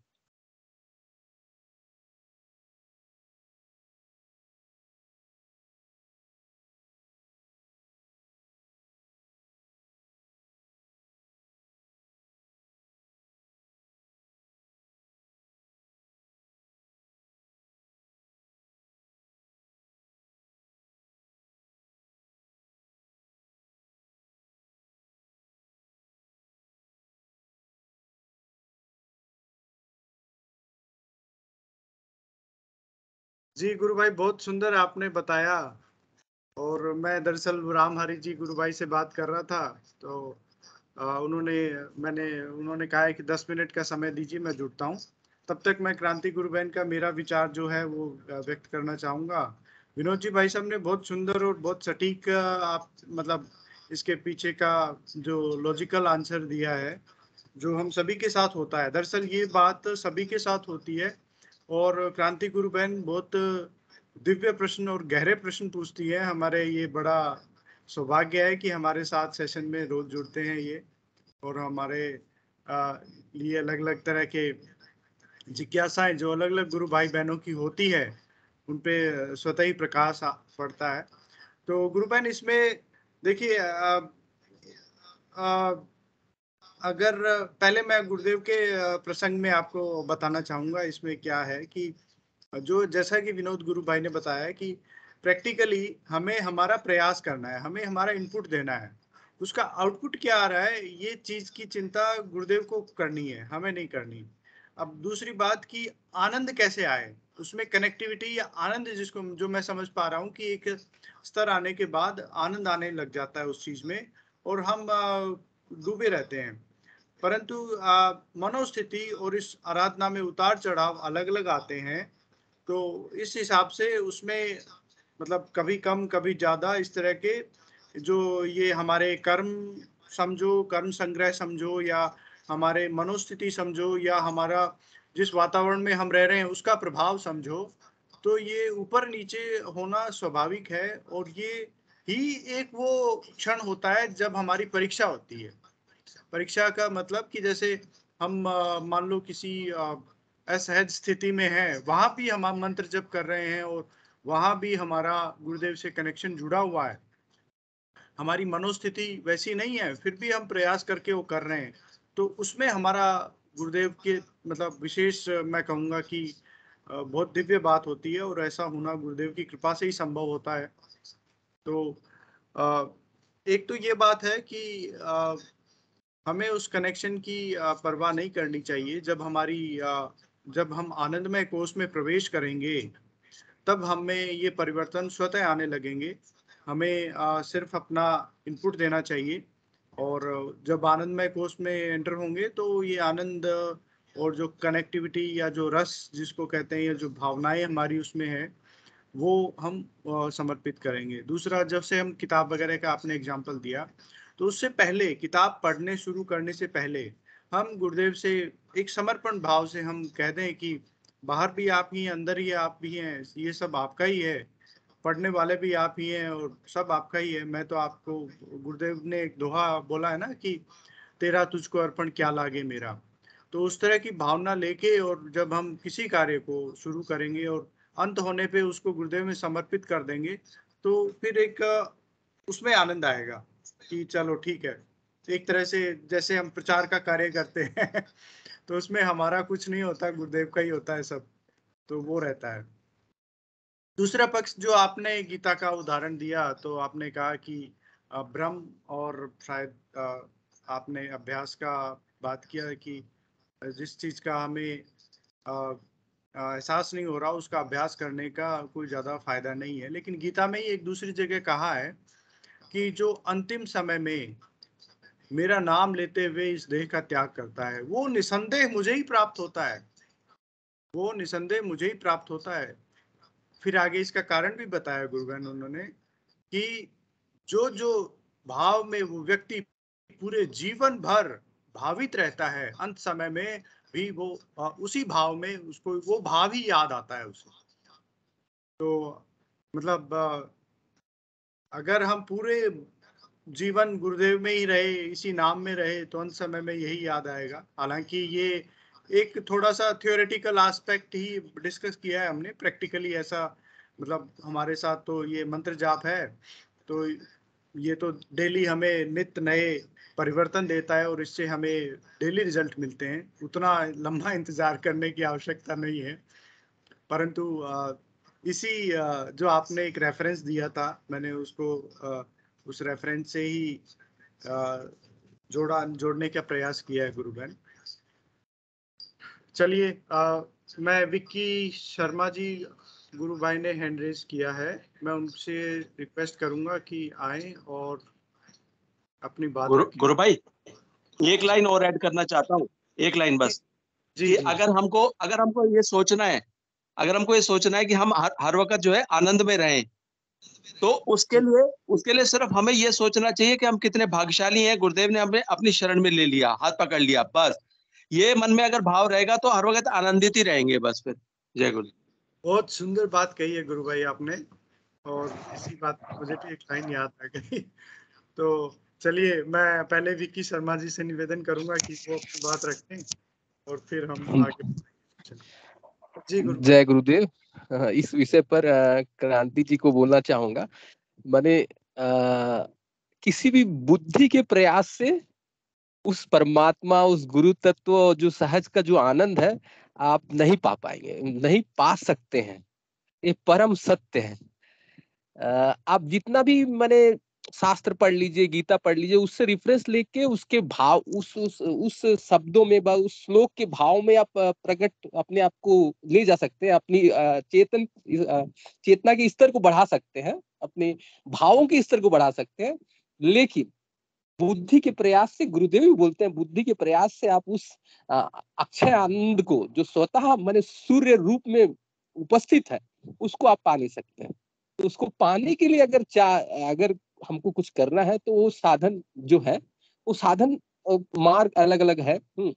जी, गुरु भाई, बहुत सुंदर आपने बताया। और मैं दरअसल राम हरि जी गुरु भाई से बात कर रहा था तो उन्होंने, मैंने, उन्होंने कहा है कि दस मिनट का समय दीजिए, मैं जुड़ता हूँ। तब तक मैं क्रांति गुरु बहन का मेरा विचार जो है, वो व्यक्त करना चाहूँगा। विनोद जी भाई साहब ने बहुत सुंदर और बहुत सटीक आप मतलब इसके पीछे का जो लॉजिकल आंसर दिया है, जो हम सभी के साथ होता है। दरअसल ये बात सभी के साथ होती है और क्रांति गुरु बहन बहुत दिव्य प्रश्न और गहरे प्रश्न पूछती है। हमारे ये बड़ा सौभाग्य है कि हमारे साथ सेशन में रोज जुड़ते हैं ये और हमारे लिए अलग अलग तरह के जिज्ञासाएँ जो अलग अलग गुरु भाई बहनों की होती है, उन पे स्वतः ही प्रकाश पड़ता है। तो गुरु बहन, इसमें देखिए अगर, पहले मैं गुरुदेव के प्रसंग में आपको बताना चाहूँगा, इसमें क्या है कि, जो जैसा कि विनोद गुरु भाई ने बताया कि प्रैक्टिकली हमें हमारा प्रयास करना है, हमें हमारा इनपुट देना है, उसका आउटपुट क्या आ रहा है, ये चीज़ की चिंता गुरुदेव को करनी है, हमें नहीं करनी। अब दूसरी बात की आनंद कैसे आए, उसमें कनेक्टिविटी या आनंद जिसको, जो मैं समझ पा रहा हूँ कि एक स्तर आने के बाद आनंद आने लग जाता है उस चीज़ में, और हम डूबे रहते हैं। परंतु मनोस्थिति और इस आराधना में उतार चढ़ाव अलग अलग आते हैं तो इस हिसाब से उसमें मतलब कभी कम, कभी ज़्यादा इस तरह के जो ये हमारे कर्म समझो, कर्म संग्रह समझो या हमारे मनोस्थिति समझो या हमारा जिस वातावरण में हम रह रहे हैं उसका प्रभाव समझो तो ये ऊपर नीचे होना स्वाभाविक है और ये ही एक वो क्षण होता है जब हमारी परीक्षा होती है। परीक्षा का मतलब कि जैसे हम मान लो किसी असहज स्थिति में है, वहाँ भी हम मंत्र जप कर रहे हैं और वहाँ भी हमारा गुरुदेव से कनेक्शन जुड़ा हुआ है। हमारी मनोस्थिति वैसी नहीं है, फिर भी हम प्रयास करके वो कर रहे हैं। तो उसमें हमारा गुरुदेव के मतलब विशेष मैं कहूँगा कि बहुत दिव्य बात होती है और ऐसा होना गुरुदेव की कृपा से ही संभव होता है। तो एक तो ये बात है कि हमें उस कनेक्शन की परवाह नहीं करनी चाहिए। जब हमारी जब हम आनंदमय कोष में प्रवेश करेंगे, तब हमें ये परिवर्तन स्वतः आने लगेंगे। हमें सिर्फ़ अपना इनपुट देना चाहिए और जब आनंदमय कोष में एंटर होंगे तो ये आनंद और जो कनेक्टिविटी या जो रस जिसको कहते हैं या जो भावनाएँ हमारी उसमें है, वो हम समर्पित करेंगे। दूसरा, जब से हम किताब वगैरह का आपने एग्ज़ाम्पल दिया तो उससे पहले, किताब पढ़ने शुरू करने से पहले, हम गुरुदेव से एक समर्पण भाव से हम कह दें कि बाहर भी आप ही अंदर ही आप भी हैं, ये सब आपका ही है। पढ़ने वाले भी आप ही हैं और सब आपका ही है। मैं तो आपको, गुरुदेव ने एक दोहा बोला है ना कि तेरा तुझको अर्पण क्या लागे मेरा। तो उस तरह की भावना लेके और जब हम किसी कार्य को शुरू करेंगे और अंत होने पे उसको गुरुदेव में समर्पित कर देंगे तो फिर एक, उसमें आनंद आएगा। कि चलो ठीक है। एक तरह से जैसे हम प्रचार का कार्य करते हैं तो उसमें हमारा कुछ नहीं होता, गुरुदेव का ही होता है सब तो वो रहता है। दूसरा पक्ष जो आपने गीता का उदाहरण दिया तो आपने कहा कि ब्रह्म और शायद आपने अभ्यास का बात किया कि जिस चीज़ का हमें एहसास नहीं हो रहा, उसका अभ्यास करने का कोई ज़्यादा फ़ायदा नहीं है। लेकिन गीता में ही एक दूसरी जगह कहा है कि जो अंतिम समय में मेरा नाम लेते हुए इस देह का त्याग करता है, वो निसंदेह मुझे ही प्राप्त होता है। वो निसंदेह मुझे ही प्राप्त होता है। फिर आगे इसका कारण भी बताया गुरुगन उन्होंने कि जो जो भाव में वो व्यक्ति पूरे जीवन भर भावित रहता है, अंत समय में भी वो, उसी भाव में उसको, वो भाव ही याद आता है उसे। तो मतलब अगर हम पूरे जीवन गुरुदेव में ही रहे, इसी नाम में रहे तो अंत समय में यही याद आएगा। हालाँकि ये एक थोड़ा सा थियोरेटिकल एस्पेक्ट ही डिस्कस किया है हमने। प्रैक्टिकली ऐसा मतलब हमारे साथ तो ये मंत्र जाप है तो ये तो डेली हमें नित्य नए परिवर्तन देता है और इससे हमें डेली रिज़ल्ट मिलते हैं। उतना लंबा इंतज़ार करने की आवश्यकता नहीं है। परंतु इसी जो आपने एक रेफरेंस दिया था मैंने उसको उस रेफरेंस से ही जोड़ा जोड़ने का प्रयास किया है गुरु बहन चलिए मैं विक्की शर्मा जी गुरु भाई ने हैंड रेज किया है। मैं उनसे रिक्वेस्ट करूँगा कि आए और अपनी बात गुरु गुरु भाई एक लाइन और ऐड करना चाहता हूँ। एक लाइन बस। जी जी। अगर हमको अगर हमको ये सोचना है अगर हमको ये सोचना है कि हम हर, हर वक्त जो है आनंद में रहें तो उसके लिए उसके लिए सिर्फ़ हमें ये सोचना चाहिए कि हम कितने भाग्यशाली हैं गुरुदेव ने हमें अपनी शरण में ले लिया हाथ पकड़ लिया बस। ये मन में अगर भाव रहेगा तो हर वक्त आनंदित ही रहेंगे बस फिर। जय गुरु। बहुत सुंदर बात कही है गुरु भाई आपने और इसी बात मुझे भी एक लाइन याद आ गई। तो चलिए मैं पहले विक्की शर्मा जी से निवेदन करूँगा कि वो अपनी बात रखें और फिर हम आगे जय गुरुदेव। इस विषय पर क्रांति जी को बोलना चाहूँगा। मैंने किसी भी बुद्धि के प्रयास से उस परमात्मा, उस गुरु तत्व और जो सहज का जो आनंद है, आप नहीं पा पाएँगे, नहीं पा सकते हैं। ये परम सत्य है। आप जितना भी, मैंने शास्त्र पढ़ लीजिए, गीता पढ़ लीजिए, उससे रिफरेंस लेके उसके भाव, उस उस उस शब्दों में उस श्लोक के भाव में आप प्रकट अपने आप को ले जा सकते हैं, अपनी चेतन चेतना के स्तर को बढ़ा सकते हैं, अपने भावों के स्तर को बढ़ा सकते हैं, लेकिन बुद्धि के प्रयास से, गुरुदेव भी बोलते हैं, बुद्धि के प्रयास से आप उस अक्षय आनंद को, जो स्वतः मैंने सूर्य रूप में उपस्थित है, उसको आप पा नहीं सकते हैं। तो उसको पाने के लिए अगर चा, अगर हमको कुछ करना है तो वो साधन जो है वो साधन मार्ग अलग अलग है। हम्म,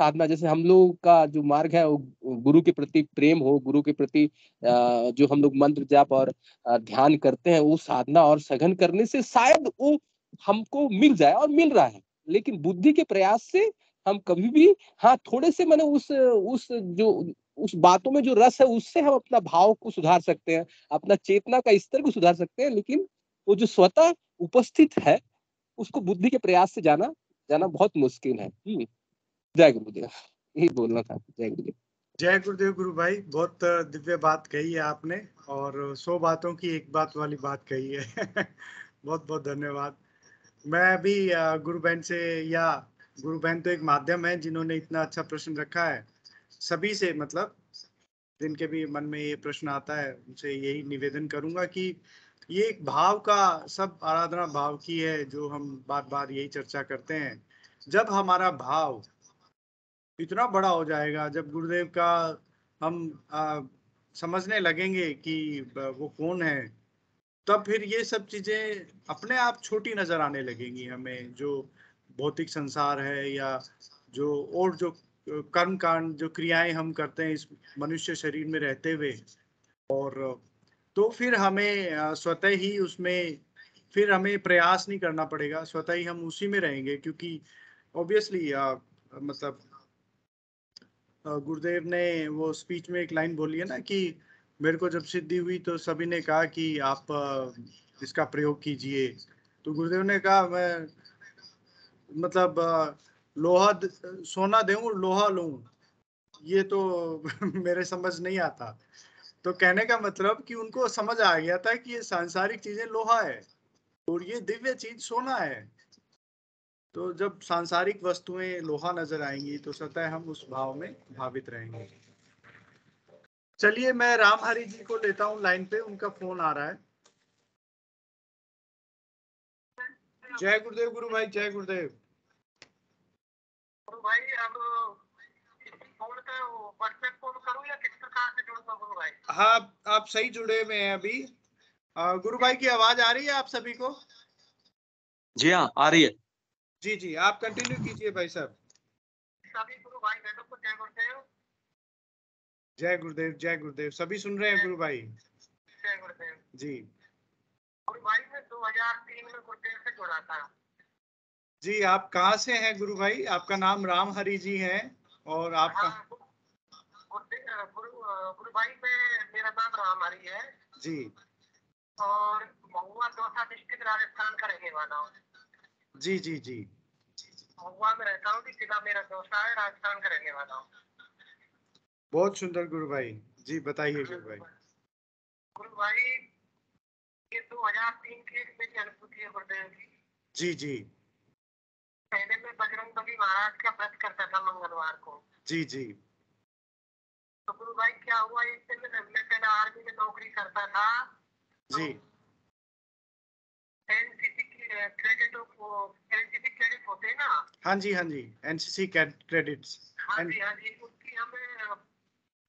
साधना जैसे हम लोग का जो मार्ग है वो गुरु के प्रति प्रेम हो गुरु के प्रति जो हम लोग मंत्र जाप और ध्यान करते हैं वो साधना और सघन करने से शायद वो हमको मिल जाए और मिल रहा है। लेकिन बुद्धि के प्रयास से हम कभी भी हाँ थोड़े से मैंने उस उस जो उस बातों में जो रस है उससे हम अपना भाव को सुधार सकते हैं अपना चेतना का स्तर को सुधार सकते हैं लेकिन वो जो स्वतः उपस्थित है उसको बुद्धि के प्रयास से जाना जाना बहुत मुश्किल है। हम्म, जय गुरुदेव। यही बोलना था। जय गुरुदेव। जय गुरुदेव गुरु भाई बहुत दिव्य बात कही है आपने और सौ बातों की एक बात वाली बात कही है। बहुत बहुत धन्यवाद। मैं भी गुरु बहन से या गुरु बहन तो एक माध्यम है जिन्होंने इतना अच्छा प्रश्न रखा है। सभी से मतलब जिनके भी मन में ये प्रश्न आता है उनसे यही निवेदन करूँगा कि ये एक भाव का सब आराधना भाव की है जो हम बार बार यही चर्चा करते हैं। जब हमारा भाव इतना बड़ा हो जाएगा जब गुरुदेव का हम आ, समझने लगेंगे कि वो कौन है तब फिर ये सब चीज़ें अपने आप छोटी नज़र आने लगेंगी हमें जो भौतिक संसार है या जो और जो कर्म कांड जो क्रियाएँ हम करते हैं इस मनुष्य शरीर में रहते हुए। और तो फिर हमें स्वतः ही उसमें, फिर हमें प्रयास नहीं करना पड़ेगा। स्वतः ही हम उसी में रहेंगे क्योंकि ऑब्वियसली मतलब गुरुदेव ने वो स्पीच में एक लाइन बोली है ना कि मेरे को जब सिद्धि हुई तो सभी ने कहा कि आप इसका प्रयोग कीजिए। तो गुरुदेव ने कहा, मैं मतलब लोहा सोना दूँ लोहा लूँ? ये तो मेरे समझ नहीं आता। तो कहने का मतलब कि उनको समझ आ गया था कि ये सांसारिक चीज़ें लोहा है और ये दिव्य चीज़ सोना है। तो जब सांसारिक वस्तुएँ लोहा नज़र आएँगी तो सतह हम उस भाव में भावित रहेंगे। चलिए, मैं राम हरि जी को लेता हूँ लाइन पे, उनका फ़ोन आ रहा है। जय गुरुदेव गुरु भाई, जय गुरुदेव। गुरु भाई, अब फ़ोन पे व्हाट्सएप कॉल करूँ या हाँ आप- सही जुड़े हुए हैं अभी। गुरु भाई की आवाज़ आ रही है आप सभी को? जी हाँ आ रही है। जी जी आप कंटिन्यू कीजिए भाई साहब। सभी गुरु भाई बहनों को जय गुरुदेव। जय गुरुदेव जय गुरुदेव। सभी सुन रहे हैं गुरु भाई जय गुरुदेव। जी। गुरु भाई मैं 2003 में गुरुदेव से जुड़ा था। जी आप कहाँ से हैं गुरु भाई आपका नाम राम हरि जी है और आपका हाँ गुरुदेव गुरु गुरु भाई मैं मेरा नाम राम है। जी। और महुआ दौसा डिस्ट्रिक्ट राजस्थान का रहने वाला हूँ। जी जी जी। महुआ में रहता हूँ जिला मेरा दौसा है राजस्थान का रहने वाला हूँ। बहुत सुंदर गुरु भाई जी बताइए गुरु भाई गुरु भाई ये 2003 की मेरी अनुभूति है गुरुदेव की जी जी। पहले मैं बजरंग बली महाराज का व्रत करता था मंगलवार को। जी जी। तो गुरु भाई क्या हुआ? एक दिन मैं पहले आर्मी में नौकरी करता था। जी। एनसीसी क्रेडिट एनसीसी क्रेडिट होते हैं ना? हाँ जी हाँ जी एनसीसी क्रेडिट्स हाँ जी हाँ जी उसकी हमें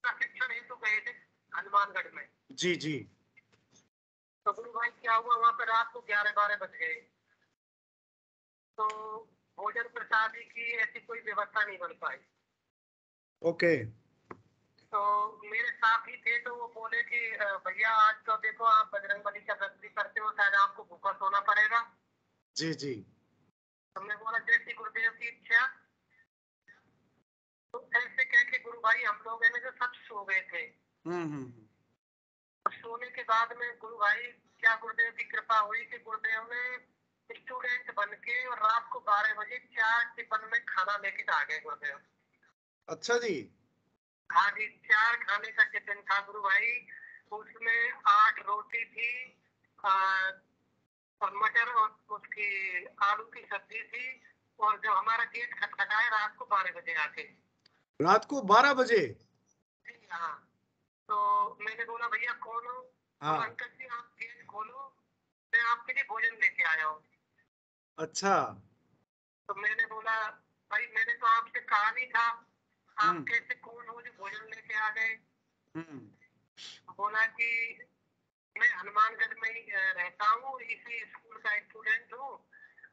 प्रशिक्षण हेतु गए थे हनुमानगढ़ में। जी जी। तो गुरु भाई क्या हुआ? वहाँ पे रात को ग्यारह बारह बज गए। तो भोजन प्रसादी की ऐसी कोई व्यवस्था नहीं बन पाई। ओके। तो मेरे साथ ही थे तो वो बोले कि भैया आज तो देखो आप बजरंग बली का व्रत भी करते हो शायद आपको भूखा सोना पड़ेगा। जी जी। तो मैं बोला जैसी गुरुदेव की इच्छा। तो ऐसे कह के गुरु भाई हम लोग है ना जो सब सो गए थे। हम्म हम्म हम्म। और सोने के बाद में गुरु भाई क्या गुरुदेव की कृपा हुई कि गुरुदेव ने स्टूडेंट बन के और रात को बारह बजे चार टिफ़िन में खाना लेके आ गए गुरुदेव। अच्छा जी। हाँ चार खाने का टिफ़िन था गुरु भाई। उसमें आठ रोटी थी आ, और मटर और उसकी आलू की सब्ज़ी थी और जो हमारा गेट खटखटाए रात को बारह बजे आके। रात को बारह बजे? हाँ। तो मैंने बोला भैया कौन हो हाँ। तो अंकल जी आप गेट खोलो मैं आपके लिए भोजन लेके आया हूँ। अच्छा। तो मैंने बोला भाई मैंने तो आपसे कहा नहीं था आप हम्म। कैसे कौन हो जो भोजन लेके आ गए? हम्म। बोला कि मैं हनुमानगढ़ में ही रहता हूँ इसी स्कूल का स्टूडेंट हूँ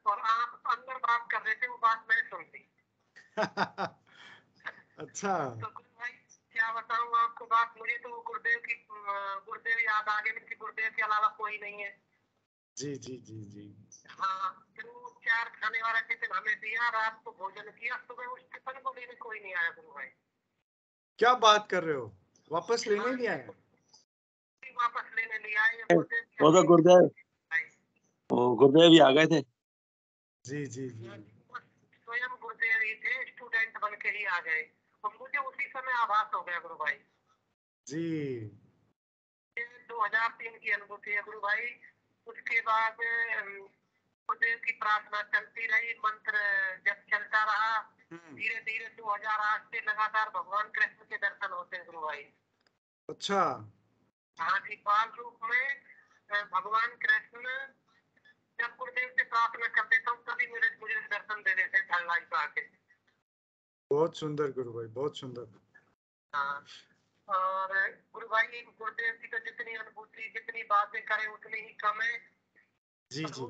और आप अंदर बात कर रहे थे वो बात मैं सुन ली अच्छा। तो भाई क्या बताऊँ आपको बात? मुझे तो गुरुदेव की गुरुदेव याद आ गए गुरुदेव के अलावा कोई नहीं है। जी जी जी जी। हाँ फिर वो चार खाने वाला टिफ़िन हमें दिया रात को भोजन किया सुबह उस टिफ़िन को लेने कोई नहीं आया गुरु भाई। क्या बात कर रहे हो? वापस लेने नहीं आए वापस लेने नहीं आए वो तो गुरुदेव वो गुरुदेव ही आ गए थे। जी जी जी। स्वयं गुरुदेव ही थे स्टूडेंट बन के ही आ गए। और मुझे उसी समय आभास हो गया गुरु भाई। जी। ये 2003 की अनुभूति है गुरु भाई। उसके बाद गुरुदेव की प्रार्थना चलती रही मंत्र जब चलता रहा हम्म, धीरे धीरे 2008 से लगातार भगवान कृष्ण के दर्शन होते गुरु भाई अच्छा। हाँ जी बाल रूप में भगवान कृष्ण जब गुरुदेव से प्रार्थना कर देता हूँ तभी मेरे मुझे दर्शन दे देते हैं पे आके। बहुत सुंदर गुरु भाई बहुत सुंदर। हाँ। और गुरु भाई गुरुदेव की तो जितनी अनुभूति जितनी बातें करें उतनी ही कम है। जी जी।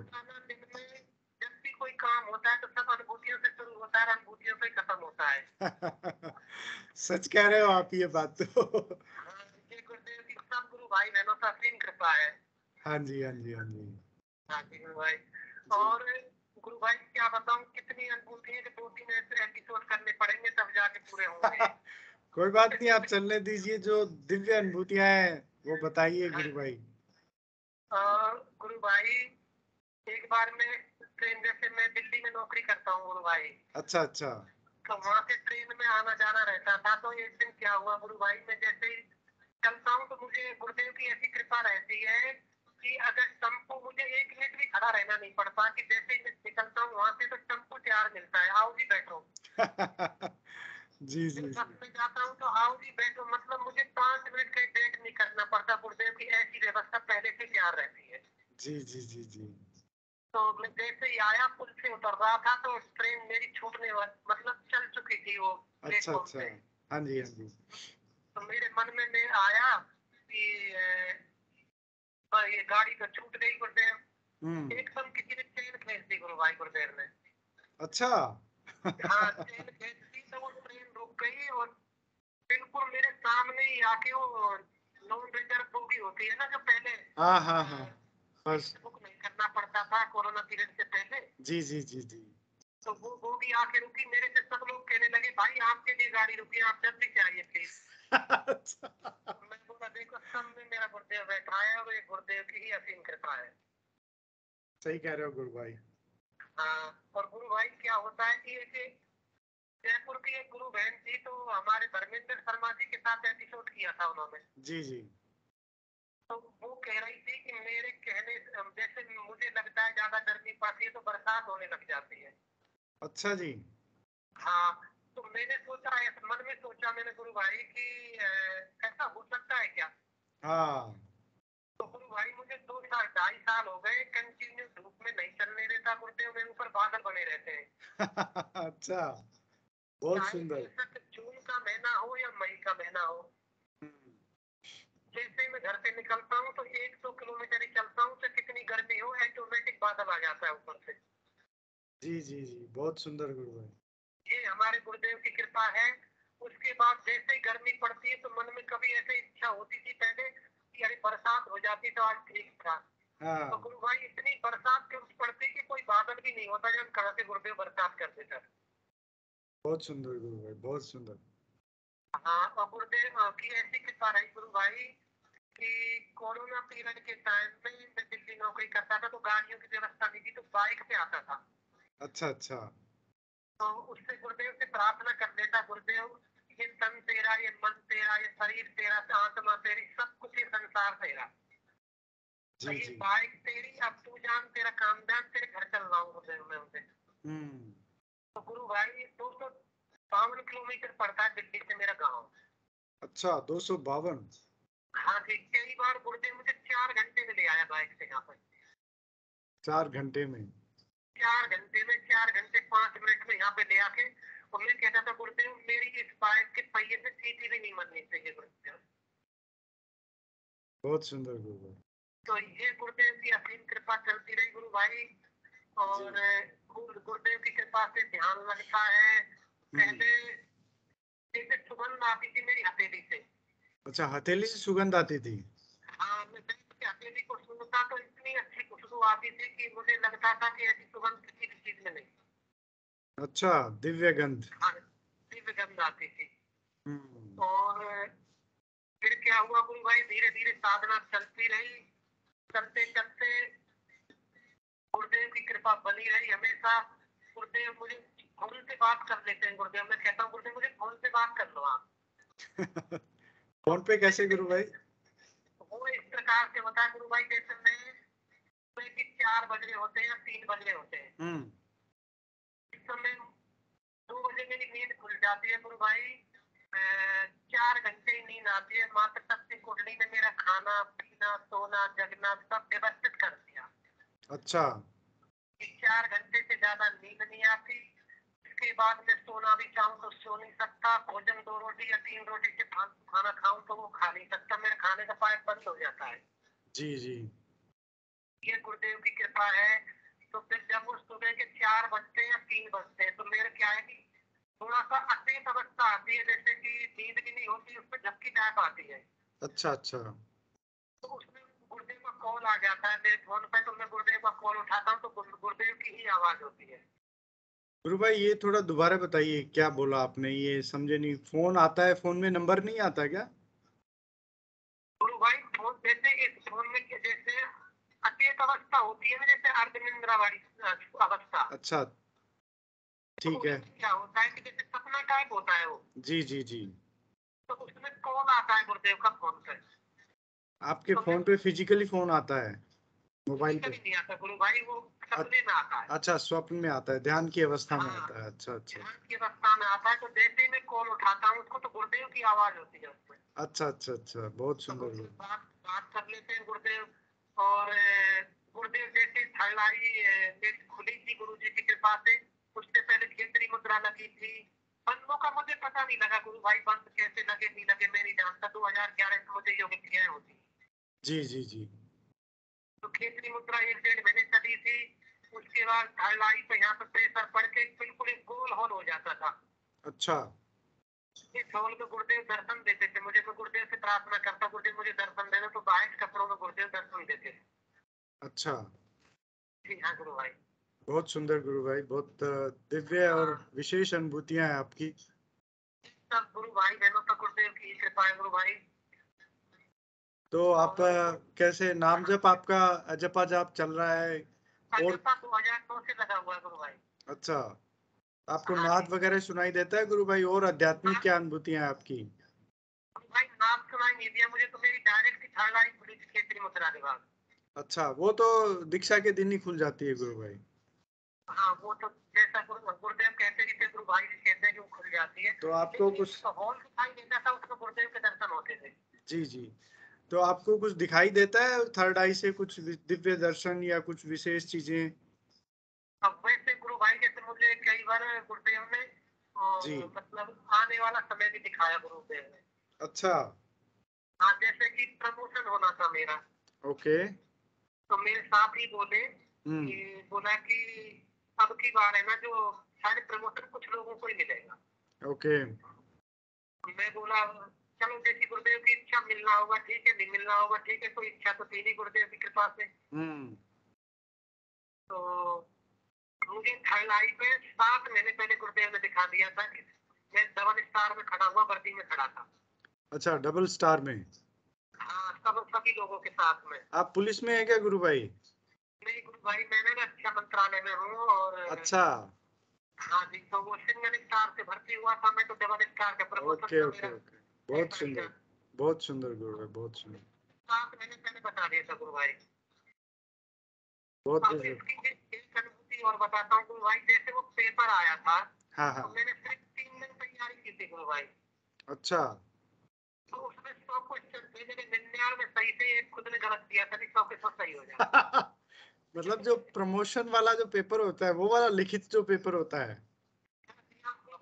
दिन में जब भी कोई काम होता है तो सब अनुभूतियों से शुरू होता है अनुभूतियों से खत्म होता है। सच कह रहे हो आप ये बात तो। हाँ, गुरुदेव की सब गुरु भाई बहनों का असीम कृपा है। हाँ जी हाँ जी हाँ जी। हाँ जी गुरु भाई। और गुरु भाई क्या बताऊँ कितनी अनुभूति है कि दो तीन ऐसे एपिसोड करने पड़ेंगे तब जाके पूरे होंगे। कोई बात नहीं आप चलने दीजिए जो दिव्य अनुभूतियाँ हैं वो बताइए गुरु भाई। गुरु भाई एक बार मैं ट्रेन जैसे मैं दिल्ली में नौकरी करता हूँ गुरु भाई। अच्छा अच्छा। तो वहाँ से ट्रेन में आना जाना रहता था तो एक दिन क्या हुआ गुरु भाई मैं जैसे ही चलता हूँ तो मुझे गुरुदेव की ऐसी कृपा रहती है कि अगर टेंपो मुझे एक मिनट भी खड़ा रहना नहीं पड़ता कि जैसे ही मैं निकलता हूँ वहाँ से तो टेंपो तैयार मिलता है आओ जी बैठो। जी जी जाता हूँ तो आओ जी बैठो मतलब मुझे पाँच मिनट कहीं वेट नहीं करना पड़ता गुरुदेव की ऐसी व्यवस्था पहले से तैयार रहती है। जी जी जी जी। तो मैं जैसे ही आया पुल से उतर रहा था तो ट्रेन मेरी छूटने वाली मतलब चल चुकी थी वो अच्छा अच्छा। हाँ जी हाँ जी। तो मेरे मन में मैं आया कि ये गाड़ी तो छूट गई गुरुदेव। हम्म। एकदम किसी ने चेन खींच दी गुरु भाई गुरुदेव ने। अच्छा। हाँ चेन खींच तो वो ट्रेन रुक गई और बिल्कुल मेरे सामने ही आके वो नॉन रिज़र्व बोगी होती है ना जो पहले हाँ हाँ हाँ। बस बुक नहीं करना पड़ता था कोरोना पीरियड से पहले। जी जी जी जी। तो वो बोगी आके रुकी मेरे से सब लोग कहने लगे भाई आपके लिए गाड़ी रुकी आप जल्दी से आइए प्लीज़ अच्छा। मैं बोला देखो सब में मेरा गुरुदेव बैठा है और ये गुरुदेव की ही असीम कृपा है। सही कह रहे हो गुरु भाई। हाँ और गुरु भाई क्या होता है कि ऐसे जयपुर की एक गुरु बहन थी तो हमारे धर्मेंद्र शर्मा जी के साथ एपिसोड किया था उन्होंने। जी जी। तो वो कह रही थी कि मेरे कहने जैसे मुझे लगता है ज़्यादा गर्मी पड़ती है तो बरसात होने लग जाती है। अच्छा जी। हाँ तो मैंने सोचा है मन में सोचा मैंने गुरु भाई कि ऐसा हो सकता है क्या? हाँ। तो गुरु भाई मुझे दो साल ढाई साल हो गए कंटिन्यू धूप में नहीं चलने देता गुरुदेव मेरे ऊपर बादल बने रहते हैं। अच्छा। बहुत सुंदर। जून का महीना हो या मई का महीना हो। जैसे ही मैं घर से निकलता हूँ तो एक दो किलोमीटर ही चलता हूँ तो कितनी गर्मी हो ऑटोमेटिक बादल आ जाता है ऊपर से। जी जी जी बहुत सुंदर गुरु भाई। ये हमारे गुरुदेव की कृपा है। उसके बाद जैसे ही गर्मी पड़ती है तो मन में कभी ऐसे इच्छा होती थी पहले कि अरे बरसात हो जाती तो आज ठीक था। तो हाँ गुरु भाई इतनी बरसात क्यों पड़ती कि कोई बादल भी नहीं होता जब कहाँ से गुरुदेव बरसात करते देता। बहुत सुंदर गुरु भाई बहुत सुंदर। हाँ और गुरुदेव की ऐसी कृपा रही गुरु भाई कि कोरोना पीरियड के टाइम में मैं दिल्ली नौकरी करता था तो गाड़ियों की व्यवस्था नहीं थी तो बाइक पे आता था। अच्छा अच्छा। तो उससे गुरुदेव से प्रार्थना कर लेता गुरुदेव ये तन तेरा ये मन तेरा ये शरीर तेरा आत्मा तेरी सब कुछ ये संसार तेरा। जी बाइक तेरी अब तू जान तेरा काम जान तेरे घर चल रहा हूँ गुरुदेव मैं उसे। हम्म। तो गुरु भाई दो सौ बावन किलोमीटर पड़ता है दिल्ली से मेरा गाँव। अच्छा दो सौ बावन। हाँ जी कई बार गुरुदेव मुझे चार घंटे में ले आया बाइक से यहाँ पर। चार घंटे में। चार घंटे में चार घंटे पाँच मिनट में यहाँ पे ले आके और मैं कहता था गुरुदेव मेरी इस बाइक के पहिए से सीटी भी नहीं मरनी चाहिए गुरुदेव बहुत सुंदर गुरु तो ये गुरुदेव की असीम कृपा चलती रही गुरु भाई। और गुरु- गुरुदेव की कृपा से ध्यान लगता है। पहले जैसे सुगंध आती थी मेरी हथेली से। अच्छा हथेली से सुगंध आती थी? हाँ मैं हथेली को सुनता तो इतनी अच्छी खुशबू आती थी कि मुझे लगता था कि ऐसी सुगंध किसी भी चीज़ में नहीं। अच्छा दिव्य गंध। हाँ दिव्य गंध आती थी। हम्म। और फिर क्या हुआ गुरु भाई धीरे धीरे साधना चलती रही। चलते चलते गुरुदेव की कृपा बनी रही। हमेशा गुरुदेव मुझे फ़ोन से बात कर लेते हैं गुरुदेव। मैं कहता हूँ गुरुदेव मुझे फ़ोन से बात कर लो आप। फ़ोन पे कैसे गुरु भाई? वो इस प्रकार से होता है गुरु भाई जैसे मैं सुबह के चार बज रहे होते हैं या तीन बज रहे होते हैं। हम्म। इस समय दो बजे मेरी नींद खुल जाती है गुरु भाई। चार घंटे ही नींद आती है। मात्र शक्ति कुंडली ने मेरा खाना पीना सोना जगना सब व्यवस्थित कर अच्छा। चार घंटे से ज़्यादा नींद नहीं आती। इसके बाद मैं सोना भी चाहूँ तो सो नहीं सकता। भोजन दो रोटी या तीन रोटी से खाना खाऊं तो वो खा नहीं सकता। मेरे खाने का पाइप बंद हो जाता है। जी जी। ये गुरुदेव की कृपा है। तो फिर जब वो सुबह के चार बजते हैं या तीन बजते हैं तो मेरे क्या है कि थोड़ा सा अचेत अवस्था आती है। जैसे कि नींद भी नहीं होती उसमें झपकी टाइप आती है। अच्छा अच्छा। तो उसमें कॉल आ जाता है मेरे फ़ोन पे तो मैं गुरुदेव का कॉल उठाता हूँ तो गुरुदेव की ही आवाज़ होती है। गुरु भाई ये थोड़ा दोबारा बताइए क्या बोला आपने? ये समझे नहीं फ़ोन आता है फ़ोन में नंबर नहीं आता क्या? गुरु भाई फ़ोन जैसे इस फ़ोन में जैसे अचेत अवस्था होती है जैसे अर्धनिंद्रा वाली अवस्था। अच्छा ठीक है। क्या होता है कि जैसे सपना टाइप होता है वो। जी जी जी। तो उसमें कॉल आता है गुरुदेव का फ़ोन पे आपके फ़ोन पे फिजिकली फ़ोन आता है? मोबाइल पे? नहीं आता गुरु भाई वो सपने में आता है। अच्छा स्वप्न में आता है ध्यान की अवस्था में आता है। अच्छा अच्छा। ध्यान की अवस्था में आता है तो जैसे ही मैं कॉल उठाता हूँ उसको तो गुरुदेव की आवाज़ होती है उसमें। अच्छा अच्छा अच्छा बहुत सुंदर। गुरु बात बात कर लेते हैं गुरुदेव और गुरुदेव जैसे थर्ड आई खुली थी गुरु जी की कृपा से उससे पहले केंद्रीय मुद्रा लगी थी। बंदों का मुझे पता नहीं लगा गुरु भाई बंद कैसे लगे नहीं लगे मैं नहीं जानता। दो हज़ार ग्यारह से मुझे योगिक क्रियाएँ होती। जी जी जी। तो केंद्रीय मुद्रा एक डेढ़ महीने चली थी उसके बाद थर्ड आई तो यहाँ पे प्रेशर पड़ के बिल्कुल एक गोल होल हो जाता था। अच्छा। इस होल में गुरुदेव दर्शन देते थे मुझे मैं गुरुदेव से प्रार्थना करता गुरुदेव मुझे दर्शन दे दो तो बाइट कपड़ों में गुरुदेव दर्शन देते थे। अच्छा। जी हाँ गुरु भाई। बहुत सुंदर गुरु भाई बहुत दिव्य और विशेष अनुभूतियाँ हैं आपकी। सब गुरु भाई बहनों तक गुरुदेव की कृपा है गुरु भाई। तो आप कैसे नाम जप आपका जपा जाप चल रहा है? और है गुरु भाई। अच्छा। आपको नाद वगैरह सुनाई देता है गुरु भाई? और आध्यात्मिक क्या अनुभूतियाँ हैं आपकी? भाई नाम सुनाई नहीं दिया मुझे तो मेरी डायरेक्ट विभाग अच्छा वो तो दीक्षा के दिन ही खुल जाती है गुरु भाई। हाँ वो तो जैसा गुरु- गुरुदेव कहते जैसे गुरु भाई कहते हैं कि वो खुल जाती है। तो आपको कुछ हॉल दिखाई देता था उसमें गुरुदेव के दर्शन होते थे। जी जी। तो आपको कुछ दिखाई देता है थर्ड आई से कुछ दिव्य दर्शन या कुछ विशेष चीज़ें? वैसे गुरु भाई जैसे मुझे कई बार गुरुदेव ने जी। मतलब आने वाला समय भी दिखाया गुरुदेव ने। अच्छा। हाँ जैसे कि प्रमोशन होना था मेरा। ओके। तो मेरे साथ ही बोले हम्म। कि बोला कि अब की बार है ना जो शायद प्रमोशन कुछ लोगों को ही मिलेगा। ओके। मैं बोला चलो जैसी गुरुदेव की इच्छा मिलना होगा ठीक है नहीं मिलना होगा ठीक है कोई इच्छा तो थी नहीं गुरुदेव की कृपा से। हम्म। तो मुझे थैलाई पे सात महीने पहले गुरुदेव ने दिखा दिया था कि मैं डबल स्टार में खड़ा हुआ वर्दी में खड़ा था। अच्छा डबल स्टार में? हाँ सब सभी लोगों के साथ में। आप पुलिस में है क्या गुरु भाई? नहीं गुरु भाई मैंने ना रक्षा मंत्रालय में हूँ और अच्छा। हाँ जी तो वो सिंगल स्टार से भर्ती हुआ था मैं तो डबल स्टार का प्रमोशन ओके ओके ओके। बहुत सुंदर बहुत सुंदर गुरु भाई बहुत सुंदर। बहुत और बताता हूँ गुरु भाई जैसे वो पेपर आया था हाँ तो हाँ मैंने सिर्फ़ तीन दिन तैयारी की थी गुरु भाई अच्छा। तो उसमें सौ क्वेश्चन थे निन्यानवे सही थे एक खुद ने गलत दिया था सौ के सौ सही हो जाए। मतलब जो प्रमोशन वाला जो पेपर होता है वो वाला लिखित जो पेपर होता है।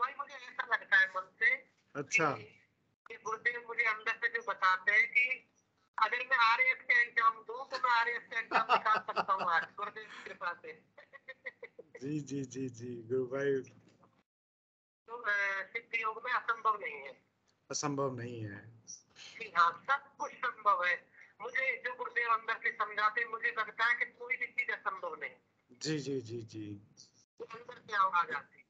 भाई मुझे ऐसा लगता है मन से अच्छा। गुरुदेव मुझे अंदर से जो बताते हैं कि अगर मैं आर एस का एग्ज़ाम दूँ तो मैं आर का एग्ज़ाम निकाल सकता हूँ आज गुरुदेव की कृपा से। जी जी जी जी गुरु भाई। तो सिद्ध योग में असंभव नहीं है। असंभव नहीं है। जी हाँ सब कुछ संभव है। मुझे जो गुरुदेव अंदर से समझाते मुझे लगता है कि कोई भी चीज़ असंभव नहीं। जी जी जी जी। अंदर से आवाज़ आती। है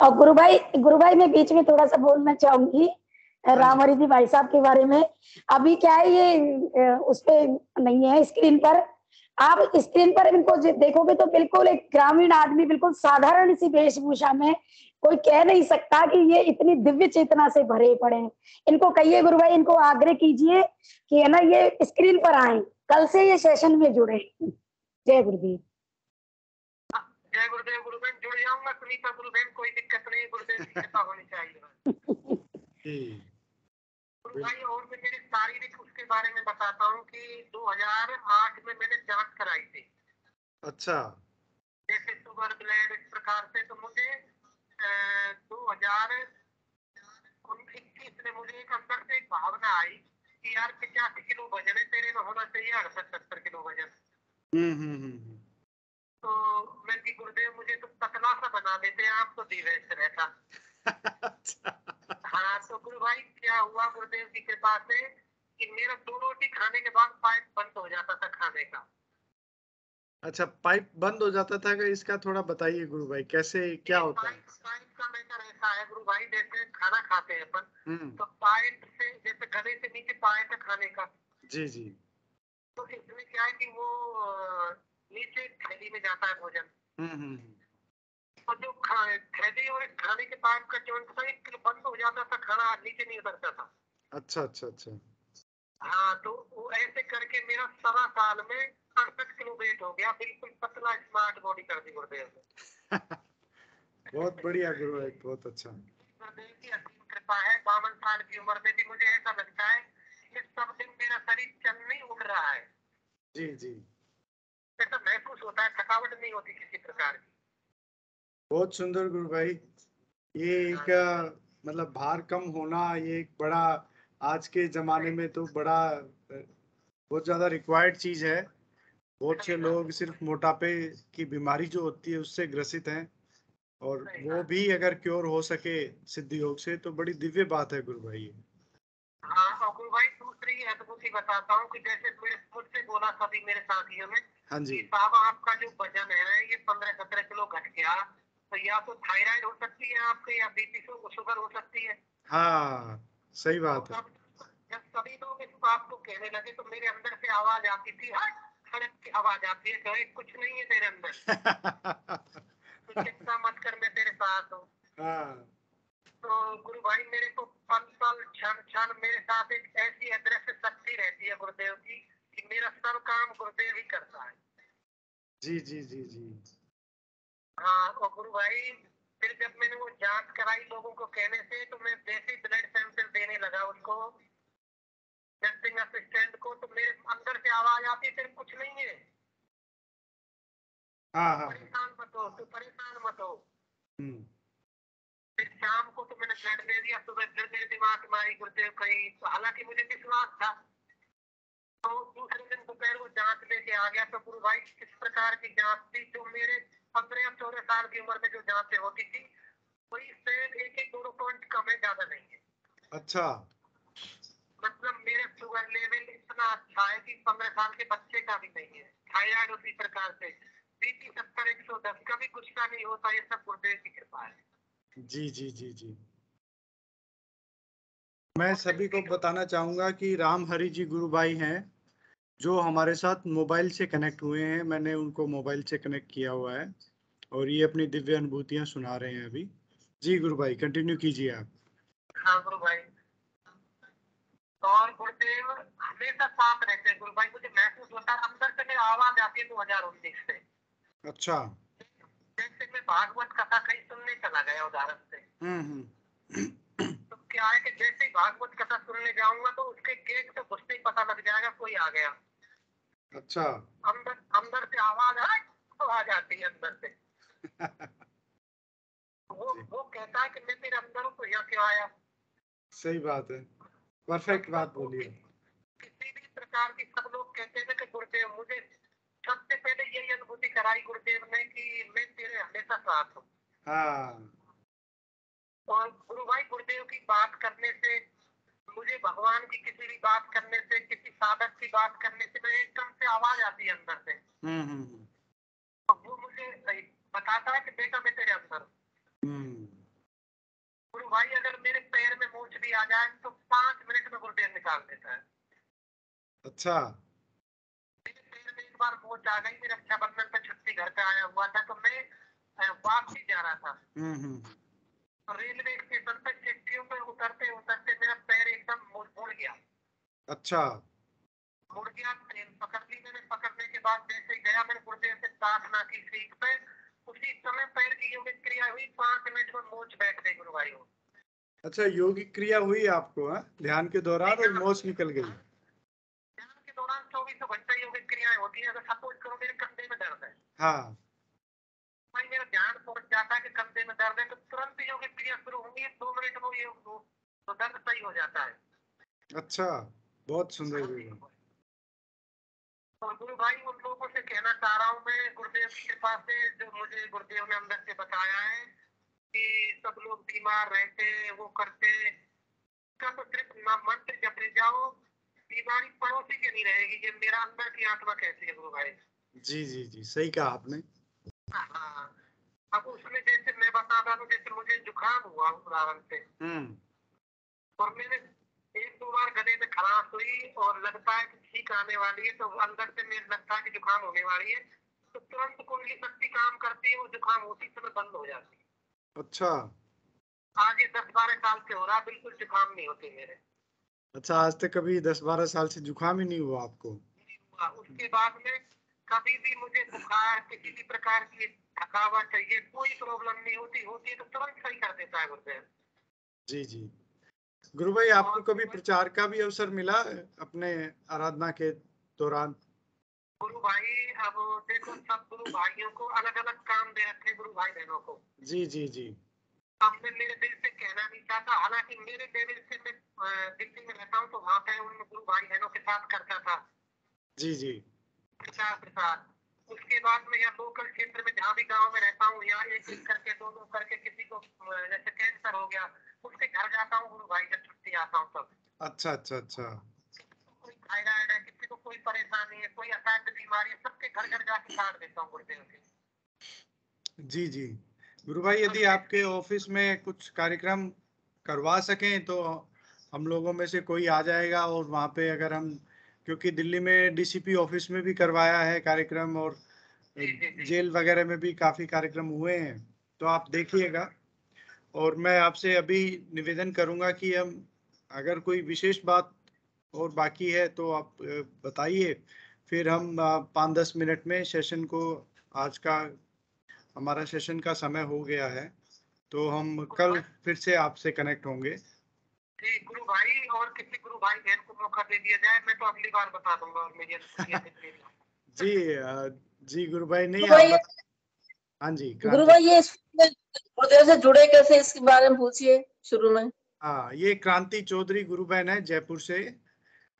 और गुरु भाई गुरु भाई मैं बीच में थोड़ा सा बोलना चाहूँगी। राम हरि जी भाई साहब के बारे में। अभी क्या है ये उस पे नहीं है स्क्रीन पर। आप स्क्रीन पर इनको देखोगे तो बिल्कुल एक ग्रामीण आदमी बिल्कुल साधारण सी वेशभूषा में कोई कह नहीं सकता कि ये इतनी दिव्य चेतना से भरे पड़े हैं। इनको कहिए गुरु भाई इनको आग्रह कीजिए कि है ना ये स्क्रीन पर आए। कल से ये सेशन में जुड़े। जय गुरुदेव। जय गुरुदेव गुरुबेन जुड़ जाऊँगा सुनीता गुरुबेन कोई दिक्कत नहीं गुरुदेव होनी चाहिए। भाई और मैं मेरे शारीरिक उसके बारे में बताता हूँ कि 2008 में मैंने जाँच कराई थी। अच्छा। जैसे शुगर ब्लड इस प्रकार से तो मुझे दो हज़ार इक्कीस में मुझे एक अंदर से एक भावना आई कि यार पचासी किलो वज़न है तेरे में होना चाहिए अड़सठ सत्तर किलो वज़न। हम्म हम्म हम्म। तो मैं कि गुरुदेव मुझे तो पतला सा बना देते आप तो दिवस रहता। अच्छा। हाँ तो गुरु भाई क्या हुआ गुरुदेव की कृपा से कि मेरा दो रोटी खाने के बाद पाइप बंद हो जाता था खाने का। अच्छा पाइप बंद हो जाता था कि इसका थोड़ा बताइए गुरु भाई कैसे क्या होता है? पाइप पाइप का मैटर ऐसा है गुरु भाई जैसे खाना खाते हैं अपन हम्म। तो पाइप से जैसे गले से नीचे पाइप है खाने का। जी जी। तो इसमें क्या है कि वो नीचे थैली में जाता है भोजन। हम्म हम्म। और जो खा- और खाने के पाइप का था बंद हो जाता था खाना नीचे नहीं उतरता था। अच्छा अच्छा अच्छा। हाँ तो वो ऐसे करके मेरा सवा साल में अड़सठ किलो वेट हो गया बिल्कुल पतला स्मार्ट बॉडी कर दी गुरुदेव ने बहुत बढ़िया गुरु भाई बहुत अच्छा। गुरुदेव की असीम कृपा है बावन साल की उम्र में भी मुझे ऐसा लगता है कि सब दिन मेरा शरीर चल नहीं उड़ रहा है। जी जी। ऐसा महसूस होता है थकावट नहीं होती किसी प्रकार की। बहुत सुंदर गुरु भाई। ये एक मतलब भार कम होना ये एक बड़ा आज के जमाने में तो बड़ा बहुत ज़्यादा रिक्वायर्ड चीज़ है। बहुत से लोग सिर्फ़ मोटापे की बीमारी जो होती है उससे ग्रसित हैं और वो भी अगर क्योर हो सके सिद्ध योग से तो बड़ी दिव्य बात है गुरु भाई ये। हाँ गुरु भाई दूसरी अद्भुति बताता हूँ कि जैसे मुझसे बोला सभी मेरे साथियों ने हाँ जी। साहब आपका जो वज़न है ये पंद्रह सत्रह किलो घट गया। तो या तो थायराइड हो सकती है आपके या बीपी शुगर हो सकती है। हाँ सही बात है। जब सभी लोग इस बात को कहने लगे तो मेरे अंदर से आवाज़ आती थी हट खड़क की आवाज़ आती है कहे कुछ नहीं है तेरे अंदर। तो चिंता मत कर मैं तेरे साथ हूँ। हाँ। तो गुरु भाई मेरे को पल पल क्षण क्षण मेरे साथ एक ऐसी अदृश्य शक्ति रहती है गुरुदेव की कि मेरा सब काम गुरुदेव ही करता है। जी जी जी जी। हाँ और गुरु भाई फिर जब मैंने वो जाँच कराई लोगों को कहने से तो मैं जैसे ही ब्लड सैंपल देने लगा उनको नर्सिंग असिस्टेंट को तो मेरे अंदर से आवाज़ आती फिर कुछ नहीं है। हाँ हाँ। परेशान मत हो तू परेशान मत हो। हम्म, फिर शाम को तो मैंने ब्लड दे दिया सुबह फिर मेरे दिमाग में आई गुरुदेव कहीं तो हालाँकि मुझे विश्वास था। तो दूसरे दिन दोपहर को जाँच लेके आ गया तो गुरु भाई किस प्रकार की जाँच थी? जो मेरे पंद्रह या चौदह साल की उम्र में जो जांचें होती थी वही सेम एक एक दो पॉइंट कम है ज़्यादा नहीं है। अच्छा। मतलब मेरे शुगर लेवल इतना अच्छा है कि पंद्रह साल के बच्चे का भी नहीं है। थायराइड उसी प्रकार से। बीपी सत्तर एक सौ दस कभी कुछ का नहीं होता ये सब गुरुदेव की कृपा है। जी जी जी जी। मैं सभी को बताना चाहूँगा कि राम हरि जी गुरु भाई हैं। जो हमारे साथ मोबाइल से कनेक्ट हुए हैं मैंने उनको मोबाइल से कनेक्ट किया हुआ है और ये अपनी दिव्य अनुभूतियाँ सुना रहे हैं अभी। जी गुरु भाई कंटिन्यू कीजिए आप। हाँ गुरु भाई। और गुरुदेव? हमेशा साथ रहते हैं। गुरु भाई मुझे महसूस होता है अंदर से मेरी आवाज़ आती है दो हज़ार उन्नीस से। अच्छा। जैसे मैं भागवत कथा कहीं सुनने चला गया उदाहरण से। हम्म हम्म। तो क्या है कि जैसे ही भागवत कथा सुनने जाऊँगा तो उसके गेट पे घुसते ही पता लग जाएगा कोई आ गया। अच्छा। अंदर अंदर से आवाज़ आ आवाज़ आती है अंदर से। वो वो कहता है कि मैं तेरे अंदर हूँ तो यहाँ क्यों आया? सही बात है। परफेक्ट बात बोलिए किसी भी प्रकार की सब लोग कहते हैं कि गुरुदेव मुझे सबसे पहले यही अनुभूति कराई गुरुदेव ने कि मैं तेरे हमेशा साथ हूँ। हाँ। और गुरु भाई गुरुदेव की बात करने से मुझे भगवान की किसी भी बात करने से किसी साधक की बात करने से मेरे एकदम से आवाज़ आती है अंदर से। हम्म हम्म हम्म, तो वो मुझे बताता है कि बेटा मैं तेरे अंदर हम्म। गुरु भाई अगर मेरे पैर में मूछ भी आ जाए तो पाँच मिनट में गुरुदेव निकाल देता है। अच्छा। मेरे पैर में एक बार मूछ आ गई मेरे रक्षाबंधन पे छुट्टी घर पे आया हुआ था तो मैं वापसी जा रहा था। तो रेलवे स्टेशन पर चिट्ठियों पे उतरते उतरते मेरा पैर एकदम मुड़ मुड़ गया। अच्छा। मुड़ गया ट्रेन पकड़ ली मैंने। पकड़ने के बाद जैसे ही गया मैंने गुरुदेव से प्रार्थना की सीट पे। उसी समय पैर की योगिक क्रिया हुई। पाँच मिनट में मोच बैठ गई गुरु भाई अच्छा योगिक क्रिया हुई आपको हाँ? ध्यान के दौरान और मोच निकल गई। ध्यान के दौरान चौबीसों घंटे योगिक क्रियाएँ होती है। अगर सपोज़ करो मेरे कंधे में दर्द है। हाँ। भाई मेरा ध्यान पहुँच जाता है कि कंधे में दर्द है तो तुरंत योगिक क्रिया शुरू होंगी। दो मिनट में ये तो दर्द सही हो जाता है। अच्छा बहुत सुंदर गुरु और गुरु भाई उन लोगों से कहना चाह रहा हूँ मैं गुरुदेव की कृपा से जो मुझे गुरुदेव ने अंदर से बताया है कि सब लोग बीमार रहते वो करते का तो सिर्फ़ मंत्र जपने जाओ बीमारी पड़ोसी के नहीं रहेगी ये मेरा अंदर की आत्मा कैसी है गुरु भाई। जी जी जी सही कहा आपने। हाँ अब उसमें जैसे मैं बता रहा हूँ जैसे मुझे जुकाम हुआ उदाहरण से। हम्म। और मैंने एक दो बार गले में खराश हुई और लगता है कि ठीक आने वाली है तो अंदर से मेरे लगता है कि जुकाम होने वाली है। तो तुरंत कुंडली शक्ति काम करती है वो जुकाम उसी समय बंद हो जाती है। अच्छा। आज ये दस बारह साल से हो रहा बिल्कुल जुकाम नहीं होती मेरे। अच्छा आज तक कभी दस बारह साल से जुकाम ही नहीं हुआ आपको? नहीं हुआ। उसके बाद में कभी भी मुझे बुखार किसी भी प्रकार की थकावट चाहिए कोई प्रॉब्लम नहीं होती होती है तो तुरंत सही कर देता है गुरुदेव। जी जी। गुरु भाई आपको कभी प्रचार का भी अवसर मिला अपने आराधना के दौरान? गुरु भाई अब देखो सब गुरु भाइयों को अलग अलग काम दे रखे गुरु भाई बहनों को। जी जी जी। मैं मेरे दिल से कहना नहीं चाहता हालाँकि मेरे लेवल से मैं दिल्ली में रहता हूँ तो वहाँ पे उन गुरु भाई बहनों के साथ करता था। जी जी। प्रचार प्रसार उसके बाद में यहाँ लोकल क्षेत्र में जहाँ भी गाँव में रहता हूँ यहाँ एक एक करके दो दो करके किसी को जैसे कैंसर हो गया उसके घर जाता हूँ गुरु भाई जब छुट्टी आता हूँ तब। अच्छा अच्छा अच्छा। कोई थायराइड है किसी को कोई परेशानी है कोई अटैक बीमारी है सबके घर घर जाके काट देता हूँ गुरुदेव के। जी जी। गुरु भाई यदि आपके ऑफ़िस में कुछ कार्यक्रम करवा सकें तो हम लोगों में से कोई आ जाएगा और वहाँ पे अगर हम क्योंकि दिल्ली में डीसीपी ऑफ़िस में भी करवाया है कार्यक्रम और। जेल वगैरह में भी काफ़ी कार्यक्रम हुए हैं। तो आप देखिएगा। और मैं आपसे अभी निवेदन करूँगा कि हम अगर कोई विशेष बात और बाकी है तो आप बताइए। फिर हम पाँच दस मिनट में सेशन को, आज का हमारा सेशन का समय हो गया है। तो हम कल फिर से आपसे कनेक्ट होंगे। जी गुरु भाई और किसी गुरु भाई बहन को मौका दे दिया जाए मैं तो अगली बार बता दूँगा और मेरी जी जी गुरु भाई नहीं गुरु भाई, हाँ जी गुरु भाई ये गुरुदेव से जुड़े कैसे इसके बारे में पूछिए शुरू में। हाँ ये क्रांति चौधरी गुरु बहन है जयपुर से।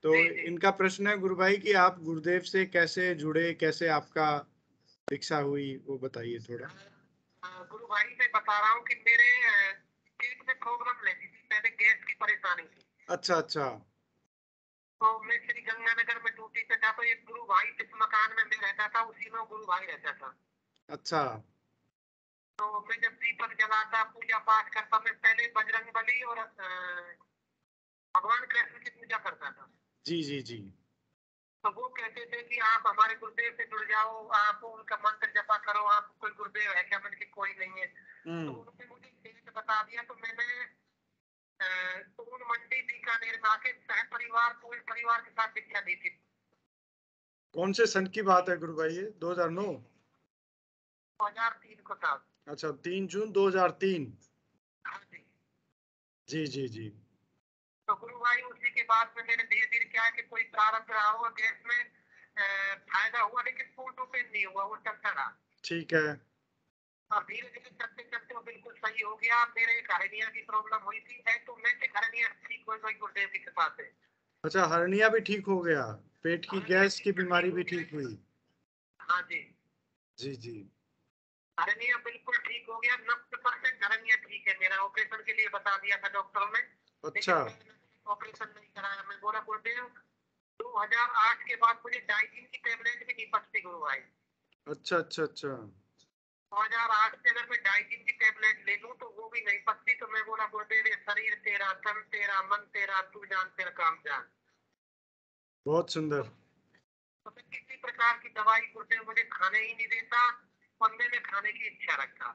तो। इनका प्रश्न है गुरु भाई कि आप गुरुदेव से कैसे जुड़े कैसे आपका दीक्षा हुई वो बताइए थोड़ा। गुरु भाई मैं बता रहा हूँ कि मेरे पेट में प्रॉब्लम रहती थी। पहले गैस की परेशानी थी अच्छा अच्छा। तो मैं श्री गंगानगर में ड्यूटी पे था तो एक गुरु भाई जिस मकान में मैं रहता था उसी में गुरु भाई रहता था। अच्छा। तो मैं जब दीपक जलाता पूजा पाठ करता मैं पहले बजरंग बली और भगवान कृष्ण की पूजा करता था। जी जी जी। तो वो कहते थे कि आप हमारे गुरुदेव से जुड़ जाओ आप उनका मंत्र जपा करो आप कोई गुरुदेव है क्या? मैंने कि कोई नहीं है। तो हम्म उन्होंने मुझे बता दिया तो मैंने सोन मंडी बीकानेर सह परिवार पूरे परिवार के साथ दीक्षा दी थी। कौन से सन की बात है गुरु भाई ये 2009 दो हज़ार तीन को था। अच्छा तीन जून 2003 हाँ जी। जी जी जी। तो गुरु भाई उसी के बाद में मैंने धीरे धीरे क्या है कि कोई प्रारंभ रहा हुआ गैस में फ़ायदा हुआ लेकिन फ़ोटो पे नहीं हुआ वो चलता रहा ठीक है। और धीरे धीरे चलते चलते वो बिल्कुल सही हो गया। मेरे एक हरनिया की प्रॉब्लम हुई थी ऐटोमेटिक हरनिया ठीक हो गई गुरुदेव की कृपा से अच्छा हरनिया भी ठीक हो गया। पेट की गैस की बीमारी भी ठीक हुई। हाँ जी। जी जी। हरनिया बिल्कुल ठीक हो गया। नब्बे परसेंट हरनिया ठीक है मेरा। ऑपरेशन के लिए बता दिया था डॉक्टरों ने। अच्छा। ऑपरेशन नहीं कराया। मैं बोला गुरुदेव 2008 के बाद मुझे डाइटिन की टेबलेट भी नहीं पचती गुरु भाई अच्छा अच्छा अच्छा। 2008 से अगर मैं की टेबलेट ले लूँ तो वो भी नहीं। पचती तो मैं बोला शरीर तेरा तन तेरा मन तेरा तू जान तेरा काम जान। बहुत सुंदर। तो मैं किसी प्रकार की दवाई गुरुदेव मुझे खाने ही नहीं देता और मैंने खाने की इच्छा रखा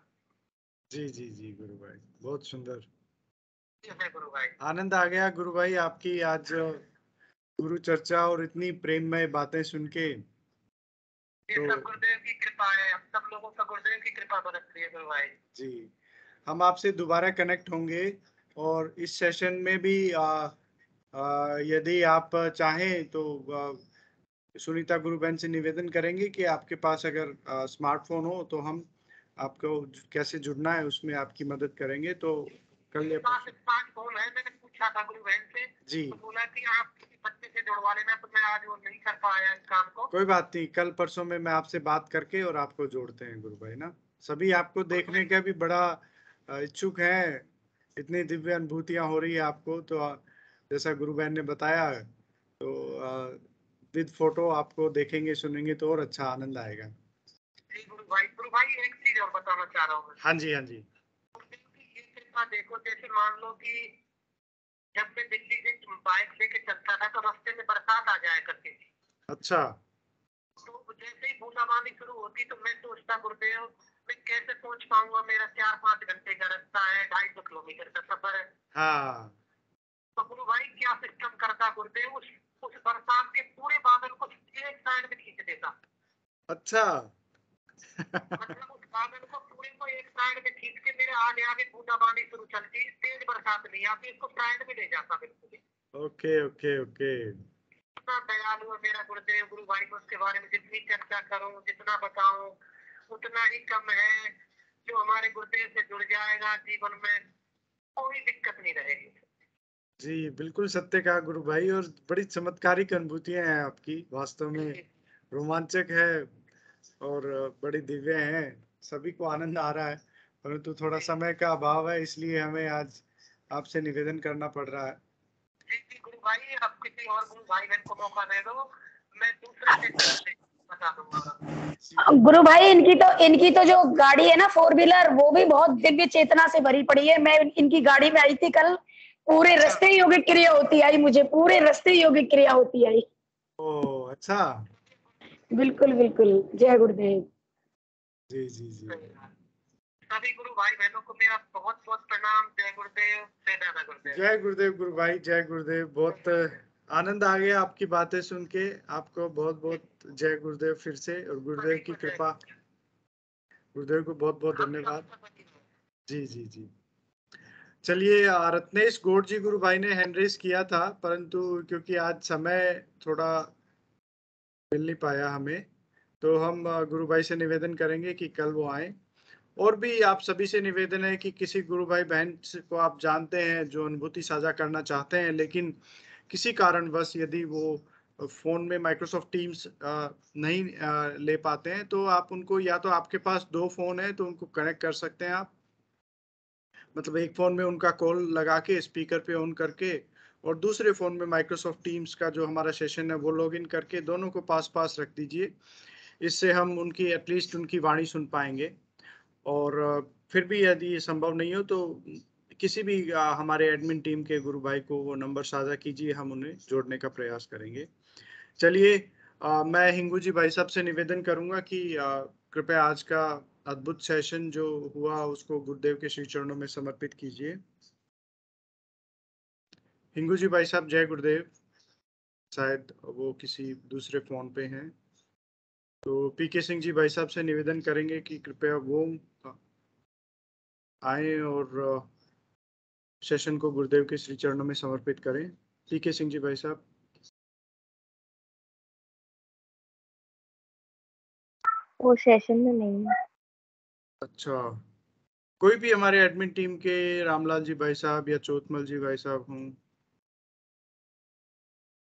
जी जी जी गुरु भाई बहुत सुंदर। गुरु भाई। आनंद आ गया गुरु भाई आपकी आज गुरु चर्चा और इतनी प्रेममय बातें सुन के। ये तो- सब गुरुदेव की कृपा है। हम सब लोगों पर गुरुदेव की कृपा बरसती है गुरु भाई जी। हम आपसे दोबारा कनेक्ट होंगे और इस सेशन में भी आ, आ, यदि आप चाहें तो आ, सुनीता गुरु बहन से निवेदन करेंगे कि आपके पास अगर स्मार्टफ़ोन हो तो हम आपको कैसे जुड़ना है उसमें आपकी मदद करेंगे। तो कल स्मार्टफ़ोन है। मैंने पूछा था गुरु बहन से। जी। तो बोला कि आप से जुड़वा लेना तो मैं आज वो नहीं कर पाया इस काम को। कोई बात नहीं कल परसों में मैं आपसे बात करके और आपको जोड़ते हैं गुरु भाई ना। सभी आपको देखने का भी बड़ा इच्छुक है इतनी दिव्य अनुभूतियाँ हो रही है आपको तो जैसा गुरु बहन ने बताया तो विद फ़ोटो आपको देखेंगे सुनेंगे तो और अच्छा आनंद आएगा। गुरु भाई गुरु भाई एक चीज़ और बताना चाह रहा हूँ हाँ जी हाँ जी। देखो जैसे मान लो कि जब मैं दिल्ली से बाइक लेके चलता था तो रास्ते में बरसात आ जाया करती थी। अच्छा। तो जैसे ही बूंदाबांदी शुरू होती तो मैं सोचता गुरुदेव मैं कैसे पहुँच पाऊँगा? मेरा चार पाँच घंटे का रास्ता है ढाई सौ किलोमीटर का सफ़र है। हाँ। तो गुरु भाई क्या सिस्टम करता गुरुदेव? उस उस बरसात के पूरे बादल को एक साइड में खींच देता। अच्छा। मतलब बादल को पूरे को एक साइड में खींच के मेरे आगे आगे बूंदाबांदी शुरू चलती तेज बरसात नहीं आती इसको साइड में ले जाता बिल्कुल ओके ओके ओके इतना दयालु है मेरा गुरुदेव गुरु भाई को उसके बारे में जितनी चर्चा करूँ जितना बताऊँ उतना ही कम है। जो हमारे गुरुदेव से जुड़ जाएगा जीवन में कोई दिक्कत नहीं रहेगी। जी बिल्कुल सत्य कहा गुरु भाई और बड़ी चमत्कारिक अनुभूतियाँ हैं आपकी। वास्तव में रोमांचक है और बड़ी दिव्य हैं। सभी को आनंद आ रहा है परंतु थोड़ा समय का अभाव है इसलिए हमें आज आपसे निवेदन करना पड़ रहा है। जी गुरु भाई आप किसी और गुरु भाई बहन को मौका दे दो मैं दूसरे से से बता दूँगा। गुरु भाई इनकी तो इनकी तो जो गाड़ी है ना फोर व्हीलर वो भी बहुत दिव्य चेतना से भरी पड़ी है। मैं इनकी गाड़ी में आई थी कल पूरे रस्ते योगिक क्रिया होती आई मुझे पूरे रस्ते योगिक क्रिया होती आई। ओ अच्छा। बिल्कुल बिल्कुल। जय गुरुदेव। जी जी जी। सभी गुरु भाई बहनों को मेरा बहुत बहुत प्रणाम। जय गुरुदेव जय दादा गुरुदेव। जय गुरुदेव गुरु भाई जय गुरुदेव। बहुत आनंद आ गया आपकी बातें सुन के। आपको बहुत बहुत जय गुरुदेव फिर से और गुरुदेव की कृपा। गुरुदेव को बहुत बहुत धन्यवाद। जी जी जी। चलिए रत्नेश गोड जी गुरु भाई ने हैंड रेस किया था परंतु क्योंकि आज समय थोड़ा मिल नहीं पाया हमें तो हम गुरु भाई से निवेदन करेंगे कि कल वो आए। और भी आप सभी से निवेदन है कि किसी गुरु भाई बहन को आप जानते हैं, जो अनुभूति साझा करना चाहते हैं, लेकिन किसी कारणवश यदि वो फ़ोन में माइक्रोसॉफ्ट टीम्स नहीं ले पाते हैं तो आप उनको, या तो आपके पास दो फ़ोन है तो उनको कनेक्ट कर सकते हैं आप। मतलब एक फ़ोन में उनका कॉल लगा के, स्पीकर पे ऑन करके, और दूसरे फ़ोन में माइक्रोसॉफ्ट टीम्स का जो हमारा सेशन है, वो लॉग इन करके दोनों को पास पास रख दीजिए। इससे हम उनकी एटलीस्ट उनकी वाणी सुन पाएँगे। और फिर भी यदि संभव नहीं हो तो किसी भी हमारे एडमिन टीम के गुरु भाई को वो नंबर साझा कीजिए, हम उन्हें जोड़ने का प्रयास करेंगे। चलिए मैं हिंगू जी भाई साहब से निवेदन करूँगा कि कृपया आज का अद्भुत सेशन जो हुआ, उसको गुरुदेव के श्री चरणों में समर्पित कीजिए। हिंगू जी भाई साहब, जय गुरुदेव। शायद वो किसी दूसरे फ़ोन पे हैं। तो पी के सिंह जी भाई साहब से निवेदन करेंगे कि कृपया वो आए और सेशन को गुरुदेव के श्री चरणों में समर्पित करें। पी के सिंह जी भाई साहब। वो सेशन में नहीं है। अच्छा। कोई भी हमारे एडमिन टीम के रामलाल जी भाई साहब या चौथमल जी भाई साहब हूँ।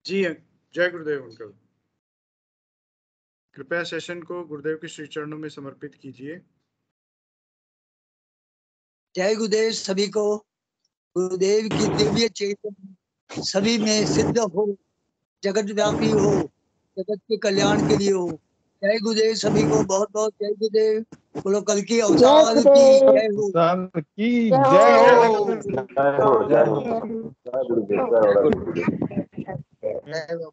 जी जय गुरुदेव अंकल कृपया सेशन को गुरुदेव के श्री चरणों में समर्पित कीजिए। जय गुरुदेव सभी को। गुरुदेव की दिव्य चेतन सभी में सिद्ध हो। जगत व्यापी हो। जगत के कल्याण के लिए हो। जय गुरुदेव सभी को। बहुत बहुत जय गुरुदेव। बोलो कल की अवतार की जय हो। की जय हो। जय हो। जय गुरुदेव जय हो। जय हो।